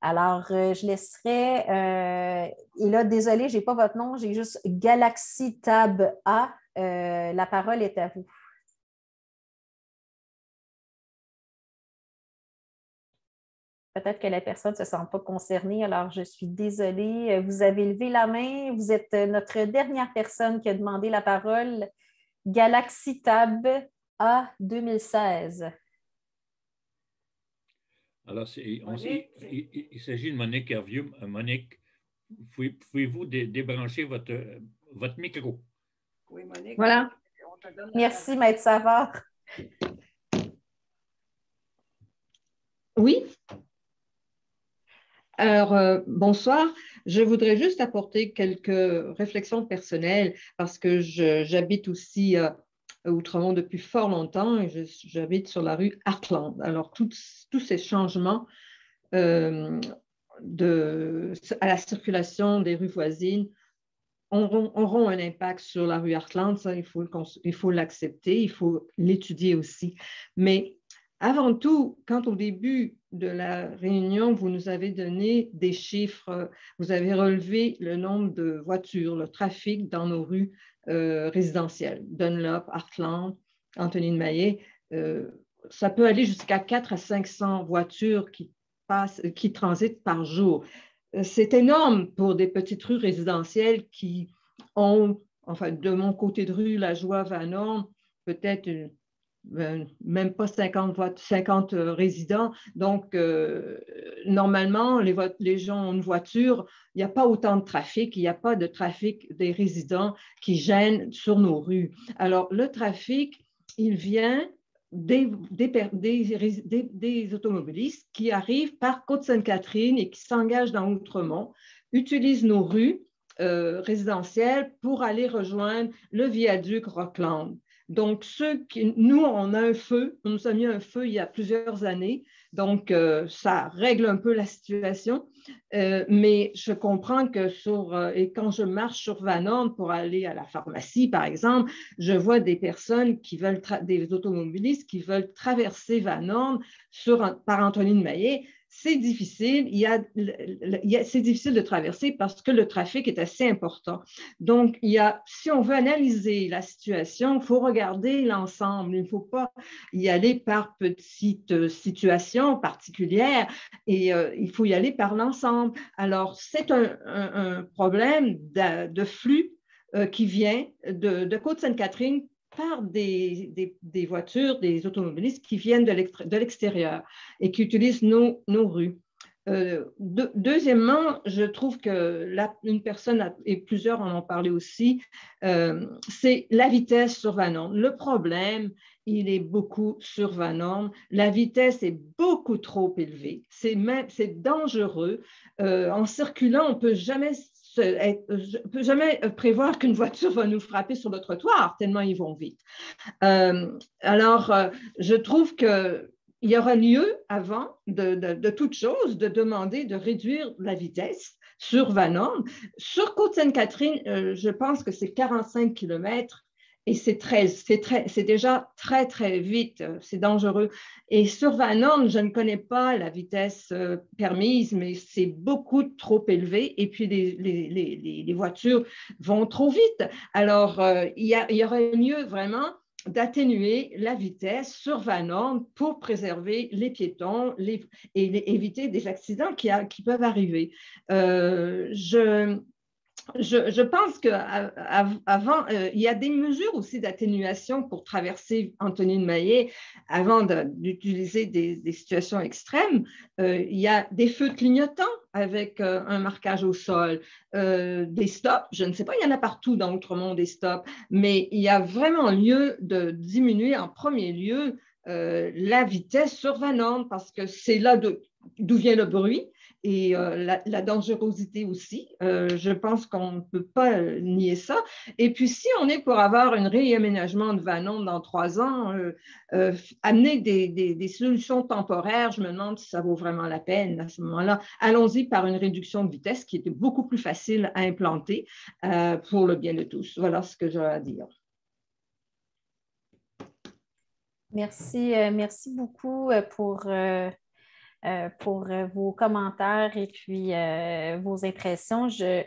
alors, euh, je laisserai, euh, et là, désolé, je n'ai pas votre nom, j'ai juste Galaxy Tab A. Euh, la parole est à vous. Peut-être que la personne ne se sent pas concernée, alors je suis désolée. Vous avez levé la main. Vous êtes notre dernière personne qui a demandé la parole. Galaxy Tab A 2016. Alors, il, s'agit de Monique Hervieux. Euh, Monique, pouvez-vous débrancher votre, votre micro? Oui, Monique. Voilà. Merci, Maître Savard. Oui. Alors, euh, bonsoir. Je voudrais juste apporter quelques réflexions personnelles parce que j'habite aussi euh, Outremont depuis fort longtemps et j'habite sur la rue Artland. Alors, tous ces changements euh, à la circulation des rues voisines auront, un impact sur la rue Artland. Ça, il faut l'accepter, il faut l'étudier aussi. Mais avant tout, quand au début de la réunion, vous nous avez donné des chiffres, vous avez relevé le nombre de voitures, le trafic dans nos rues euh, résidentielles, Dunlop, Artland, Anthony de Maillet. Euh, ça peut aller jusqu'à 4 à 500 voitures qui, passent, qui transitent par jour. Euh, c'est énorme pour des petites rues résidentielles qui ont, enfin, de mon côté de rue, la joie Vanon, peut-être ben, même pas 50, 50 euh, résidents. Donc, euh, normalement, les, gens ont une voiture, il n'y a pas autant de trafic, il n'y a pas de trafic des résidents qui gênent sur nos rues. Alors, le trafic, il vient des, des, automobilistes qui arrivent par Côte-Sainte-Catherine et qui s'engagent dans Outremont, utilisent nos rues euh, résidentielles pour aller rejoindre le viaduc Rockland. Donc, ceux qui, nous, on a un feu, nous a mis un feu il y a plusieurs années, donc euh, ça règle un peu la situation. Euh, mais je comprends que sur, euh, et quand je marche sur Vanon pour aller à la pharmacie, par exemple, je vois des personnes qui veulent, des automobilistes qui veulent traverser Vanon sur, par Antonine Maillet c'est difficile. Il y a, c'est difficile de traverser parce que le trafic est assez important. Donc, il y a, si on veut analyser la situation, il faut regarder l'ensemble. Il ne faut pas y aller par petites situations particulières et euh, il faut y aller par l'ensemble. Alors, c'est un, problème de, flux euh, qui vient de Côte-Sainte-Catherine par des, voitures, des automobilistes qui viennent de l'extérieur et qui utilisent nos, rues. Euh, deuxièmement, je trouve que une personne, et plusieurs en ont parlé aussi, euh, c'est la vitesse sur Vanon. Le problème, il est beaucoup sur Vanon. La vitesse est beaucoup trop élevée. C'est dangereux. Euh, en circulant, on ne peut jamais je ne peux jamais prévoir qu'une voiture va nous frapper sur le trottoir, tellement ils vont vite. alors, je trouve que il y aura lieu, avant de, toute chose, de demander de réduire la vitesse sur Vanon. Sur Côte-Sainte-Catherine, euh, je pense que c'est 45 km et c'est c'est déjà très, très vite, c'est dangereux. Et sur Vanon, je ne connais pas la vitesse euh, permise, mais c'est beaucoup trop élevé et puis les, voitures vont trop vite. Alors, euh, il, y aurait mieux vraiment d'atténuer la vitesse sur Vanon pour préserver les piétons et éviter des accidents qui, peuvent arriver. Euh, je, je, pense qu'avant, euh, il y a des mesures aussi d'atténuation pour traverser Antonine Maillet avant d'utiliser des, situations extrêmes. Euh, il y a des feux clignotants avec euh, un marquage au sol, des stops, je ne sais pas, il y en a partout dans Outremont des stops, mais il y a vraiment lieu de diminuer en premier lieu la vitesse sur Vanon parce que c'est là d'où vient le bruit et euh, la, dangerosité aussi. Euh, je pense qu'on ne peut pas euh, nier ça. Et puis, si on est pour avoir un réaménagement de Vanon dans trois ans, amener des, solutions temporaires, je me demande si ça vaut vraiment la peine à ce moment-là. Allons-y par une réduction de vitesse qui était beaucoup plus facile à implanter pour le bien de tous. Voilà ce que j'ai à dire. Merci, merci beaucoup pour pour euh, vos commentaires et puis euh, vos impressions. Je,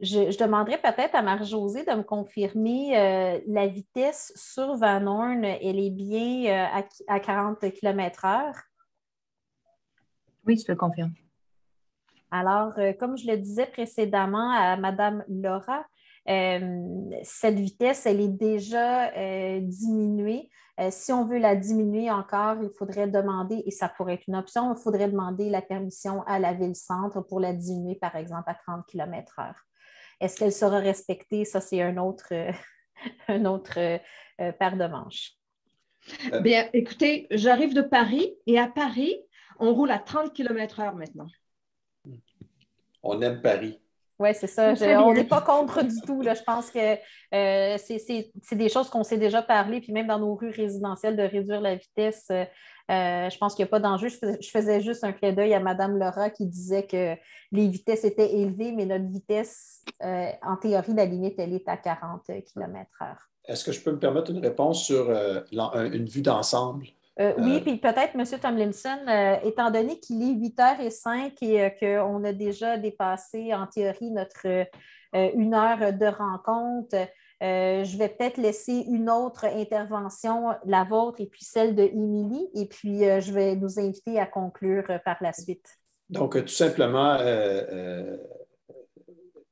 je, demanderais peut-être à Marie-Josée de me confirmer la vitesse sur Van Horn, elle est bien à, 40 km/h. Oui, je le confirme. Alors, comme je le disais précédemment à Madame Laura, cette vitesse, elle est déjà diminuée. Euh, si on veut la diminuer encore, il faudrait demander, et ça pourrait être une option, il faudrait demander la permission à la ville-centre pour la diminuer, par exemple, à 30 km/h. Est-ce qu'elle sera respectée? Ça, c'est un autre, un autre euh, paire de manches. Euh. Bien, écoutez, j'arrive de Paris et à Paris, on roule à 30 km/h maintenant. On aime Paris. Oui, c'est ça. on n'est pas contre du tout. Je pense que euh, c'est des choses qu'on s'est déjà parlé, puis même dans nos rues résidentielles, de réduire la vitesse. Euh, euh, je pense qu'il n'y a pas d'enjeu. Je, faisais juste un clin d'œil à Mme Laura qui disait que les vitesses étaient élevées, mais notre vitesse, en théorie, la limite, elle est à 40 km/h. Est-ce que je peux me permettre une réponse sur une vue d'ensemble? Euh, oui, euh, puis peut-être, M. Tomlinson, euh, étant donné qu'il est 8h05 et qu'on a déjà dépassé en théorie notre une heure de rencontre, je vais peut-être laisser une autre intervention, la vôtre et puis celle de Émilie, et puis je vais nous inviter à conclure par la suite. Donc, tout simplement,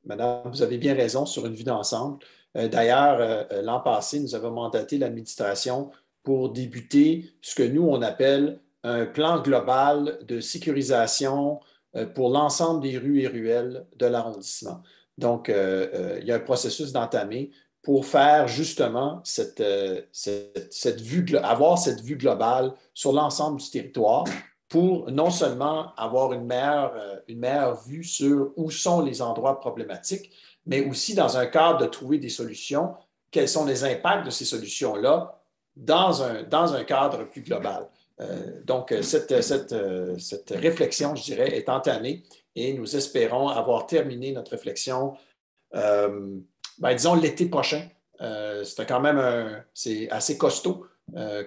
Madame, vous avez bien raison sur une vue d'ensemble. D'ailleurs, l'an passé, nous avons mandaté l'administration pour débuter ce que nous, on appelle un plan global de sécurisation euh, pour l'ensemble des rues et ruelles de l'arrondissement. Donc, euh, euh, il y a un processus d'entamer pour faire justement cette, cette, vue, avoir cette vue globale sur l'ensemble du territoire pour non seulement avoir une meilleure, une meilleure vue sur où sont les endroits problématiques, mais aussi dans un cadre de trouver des solutions, quels sont les impacts de ces solutions-là dans un, dans un cadre plus global. Euh, donc, euh, cette, euh, cette, réflexion, je dirais, est entamée et nous espérons avoir terminé notre réflexion, ben, disons, l'été prochain. c'est quand même c'est assez costaud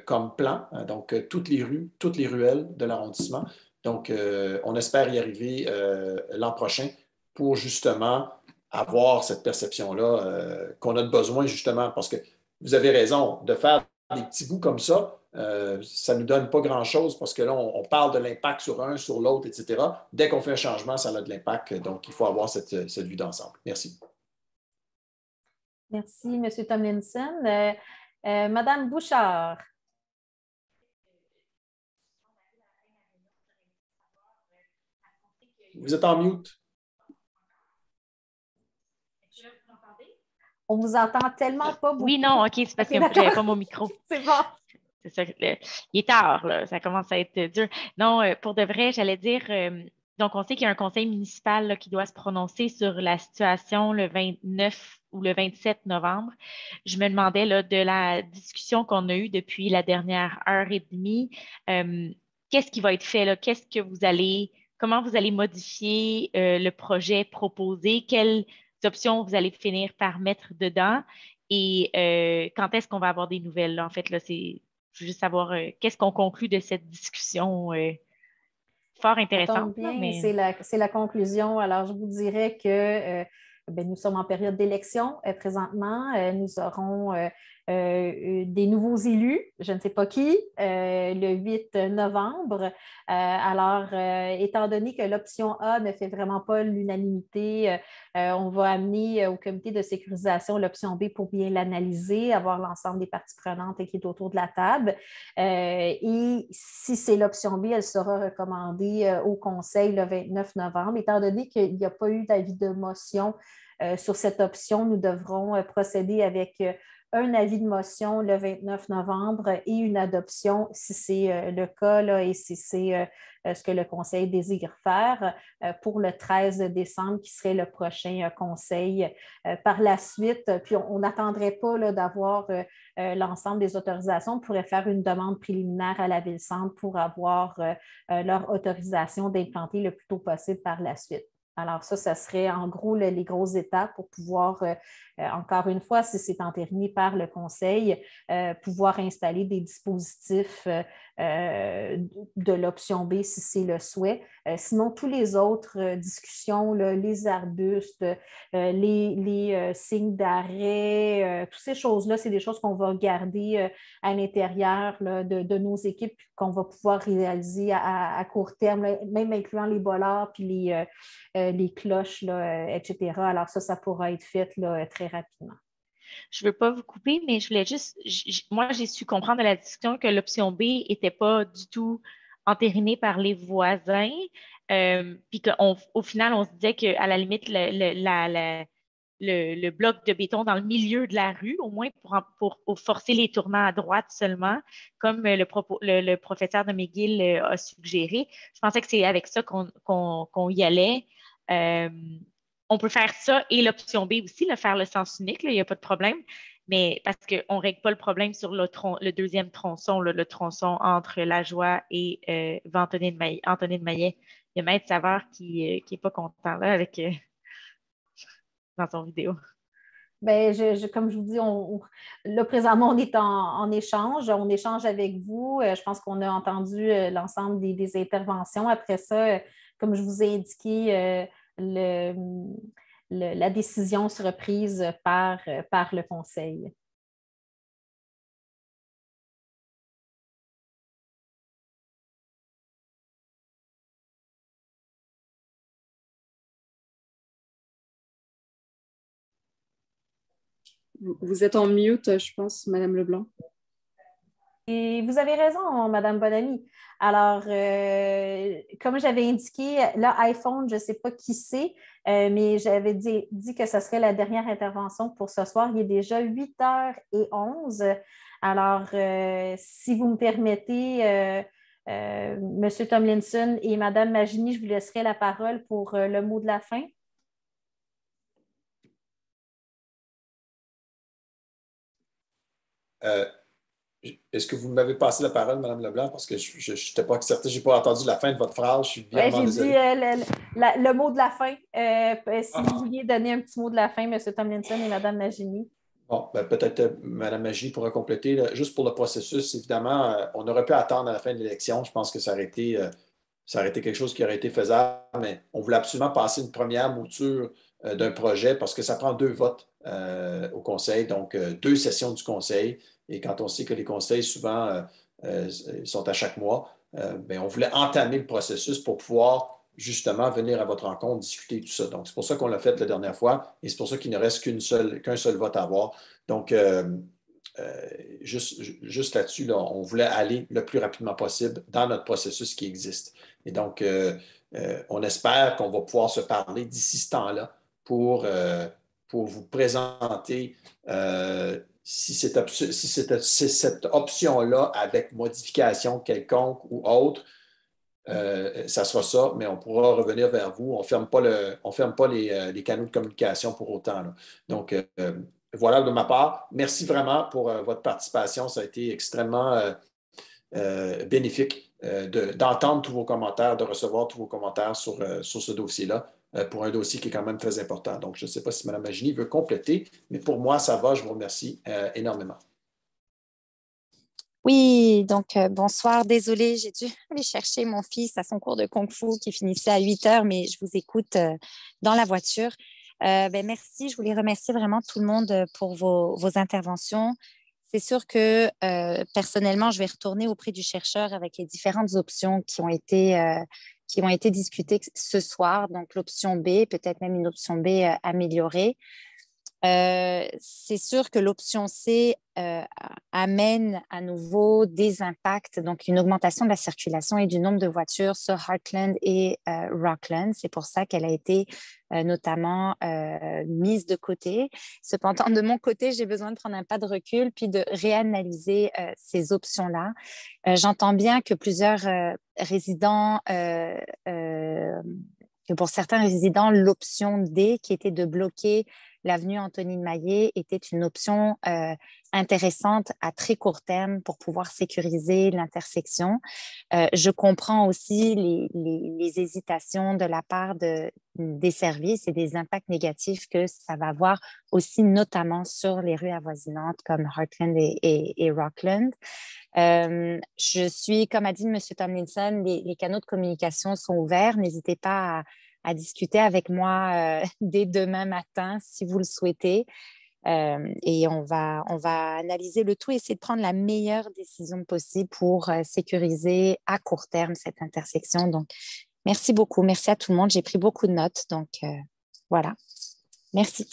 comme plan. Donc, toutes les rues, toutes les ruelles de l'arrondissement. Donc, on espère y arriver l'an prochain pour justement avoir cette perception-là qu'on a besoin, justement, parce que vous avez raison, de faire des petits bouts comme ça, euh, ça ne nous donne pas grand-chose parce que là, on, parle de l'impact sur un, sur l'autre, etc. Dès qu'on fait un changement, ça a de l'impact. Donc, il faut avoir cette, vue d'ensemble. Merci. Merci, M. Tomlinson. Euh, euh, Madame Bouchard. Vous êtes en mute. On vous entend tellement pas beaucoup. Oui, non, OK, c'est parce que que n'avez pas mon micro. c'est bon. C'est ça. il est tard, là, ça commence à être dur. Non, euh, pour de vrai, j'allais dire, euh, donc, on sait qu'il y a un conseil municipal qui doit se prononcer sur la situation le 29 ou le 27 novembre. Je me demandais là, de la discussion qu'on a eue depuis la dernière heure et demie, euh, qu'est-ce qui va être fait? Qu'est-ce que vous allez, comment vous allez modifier euh, le projet proposé? Quelles options vous allez finir par mettre dedans? Et euh, quand est-ce qu'on va avoir des nouvelles? En fait, là, c'est je veux juste savoir qu'est-ce qu'on conclut de cette discussion fort intéressant. C'est la, la, conclusion. Alors, je vous dirais que euh, ben, nous sommes en période d'élection euh, présentement. Euh, nous aurons euh, euh, des nouveaux élus, je ne sais pas qui, euh, le 8 novembre. alors, étant donné que l'option A ne fait vraiment pas l'unanimité, on va amener au comité de sécurisation l'option B pour bien l'analyser, avoir l'ensemble des parties prenantes qui est autour de la table. et si c'est l'option B, elle sera recommandée au Conseil le 29 novembre. Étant donné qu'il n'y a pas eu d'avis de motion sur cette option, nous devrons procéder avec un avis de motion le 29 novembre et une adoption si c'est euh, le cas là, et si c'est euh, euh, ce que le Conseil désire faire pour le 13 décembre, qui serait le prochain Conseil. Par la suite, puis on n'attendrait pas d'avoir l'ensemble des autorisations. On pourrait faire une demande préliminaire à la Ville-Centre pour avoir leur autorisation d'implanter le plus tôt possible par la suite. Alors ça, ça serait en gros les grosses étapes pour pouvoir encore une fois, si c'est entériné par le conseil, euh, pouvoir installer des dispositifs euh, de l'option B si c'est le souhait. sinon, tous les autres discussions, les arbustes, les, signes d'arrêt, toutes ces choses-là, c'est des choses qu'on va garder à l'intérieur de, nos équipes qu'on va pouvoir réaliser à, court terme, même incluant les bollards puis les, les cloches, etc. Alors ça, ça pourra être fait très rapidement. Je ne veux pas vous couper, mais je voulais juste. moi, j'ai su comprendre de la discussion que l'option B n'était pas du tout entérinée par les voisins. Euh, puis qu'au final, on se disait qu'à la limite, le, bloc de béton dans le milieu de la rue, au moins pour, forcer les tournants à droite seulement, comme le, le professeur de McGill euh, a suggéré. Je pensais que c'est avec ça qu'on y allait. Euh, on peut faire ça et l'option B aussi, le faire le sens unique, il n'y a pas de problème. Mais parce qu'on ne règle pas le problème sur le, deuxième tronçon, le tronçon entre La Joie et euh, Anthony de Maillet. Il y a Maître Savard qui n'est euh, pas content là, avec, euh, dans son vidéo. Bien, je, comme je vous dis, là, présentement, on est en, échange. On échange avec vous. je pense qu'on a entendu l'ensemble des, interventions. Après ça, comme je vous ai indiqué, la décision sera prise par, par le Conseil. Vous êtes en mute, je pense, Madame Leblanc. Et vous avez raison, Madame Bonamy. Alors, euh, comme j'avais indiqué, l'iPhone, je ne sais pas qui c'est, euh, mais j'avais dit, que ce serait la dernière intervention pour ce soir. Il est déjà 8h11. Alors, euh, si vous me permettez, M. Tomlinson et Mme Magini, je vous laisserai la parole pour le mot de la fin. Est-ce que vous m'avez passé la parole, Mme Leblanc, parce que je n'étais pas certain, je n'ai pas entendu la fin de votre phrase. Je suis bien J'ai dit euh, le, mot de la fin. Euh, si vous ah. vouliez donner un petit mot de la fin, M. Tomlinson et Mme Magini. Bon, ben, peut-être euh, Mme Magini pourra compléter. juste pour le processus, évidemment, on aurait pu attendre à la fin de l'élection. Je pense que ça aurait, été, ça aurait été quelque chose qui aurait été faisable, mais on voulait absolument passer une première mouture d'un projet parce que ça prend deux votes au Conseil, donc deux sessions du Conseil. Et quand on sait que les conseils, souvent, euh, euh, sont à chaque mois, euh, ben, on voulait entamer le processus pour pouvoir justement venir à votre rencontre, discuter tout ça. Donc, c'est pour ça qu'on l'a fait la dernière fois et c'est pour ça qu'il ne reste qu'un seul, seul vote à avoir. Donc, juste, juste là-dessus, on voulait aller le plus rapidement possible dans notre processus qui existe. Et donc, on espère qu'on va pouvoir se parler d'ici ce temps-là pour, pour vous présenter si, cette option-là, avec modification quelconque ou autre, ça sera ça, mais on pourra revenir vers vous. On ne ferme pas, pas les, canaux de communication pour autant. Donc, voilà de ma part. Merci vraiment pour votre participation. Ça a été extrêmement bénéfique d'entendre tous vos commentaires, de recevoir tous vos commentaires sur ce dossier-là. Euh, pour un dossier qui est quand même très important. Donc, je ne sais pas si Mme Magini veut compléter, mais pour moi, ça va. Je vous remercie euh, énormément. Oui, donc euh, bonsoir. Désolée, j'ai dû aller chercher mon fils à son cours de Kung Fu qui finissait à 8 heures, mais je vous écoute dans la voiture. Ben, merci. Je voulais remercier vraiment tout le monde pour vos, vos interventions. C'est sûr que personnellement, je vais retourner auprès du chercheur avec les différentes options qui ont été qui ont été discutées ce soir. Donc, l'option B, peut-être même une option B euh, améliorée. Euh, c'est sûr que l'option C euh, amène à nouveau des impacts, donc une augmentation de la circulation et du nombre de voitures sur Heartland et Rockland. C'est pour ça qu'elle a été notamment mise de côté. Cependant, de mon côté, j'ai besoin de prendre un pas de recul puis de réanalyser ces options-là. J'entends bien que plusieurs résidents que pour certains résidents, l'option D, qui était de bloquer l'avenue Antonine Maillet était une option euh, intéressante à très court terme pour pouvoir sécuriser l'intersection. Euh, je comprends aussi les, hésitations de la part de, des services et des impacts négatifs que ça va avoir aussi notamment sur les rues avoisinantes comme Heartland et, Rockland. Euh, je suis, comme a dit M. Tomlinson, les, les canaux de communication sont ouverts. N'hésitez pas à à discuter avec moi euh, dès demain matin si vous le souhaitez. Euh, et on va, on va analyser le tout essayer de prendre la meilleure décision possible pour euh, sécuriser à court terme cette intersection. Donc, merci beaucoup. Merci à tout le monde. J'ai pris beaucoup de notes. Donc, voilà. Merci.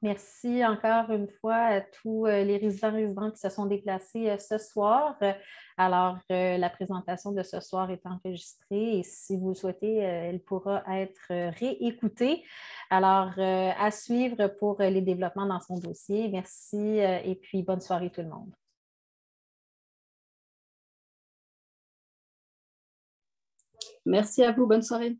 Merci encore une fois à tous euh, les résidents résidents qui se sont déplacés euh, ce soir. Alors, euh, la présentation de ce soir est enregistrée et si vous le souhaitez, elle pourra être réécoutée. Alors, à suivre pour les développements dans son dossier. Merci et puis bonne soirée tout le monde. Merci à vous. Bonne soirée.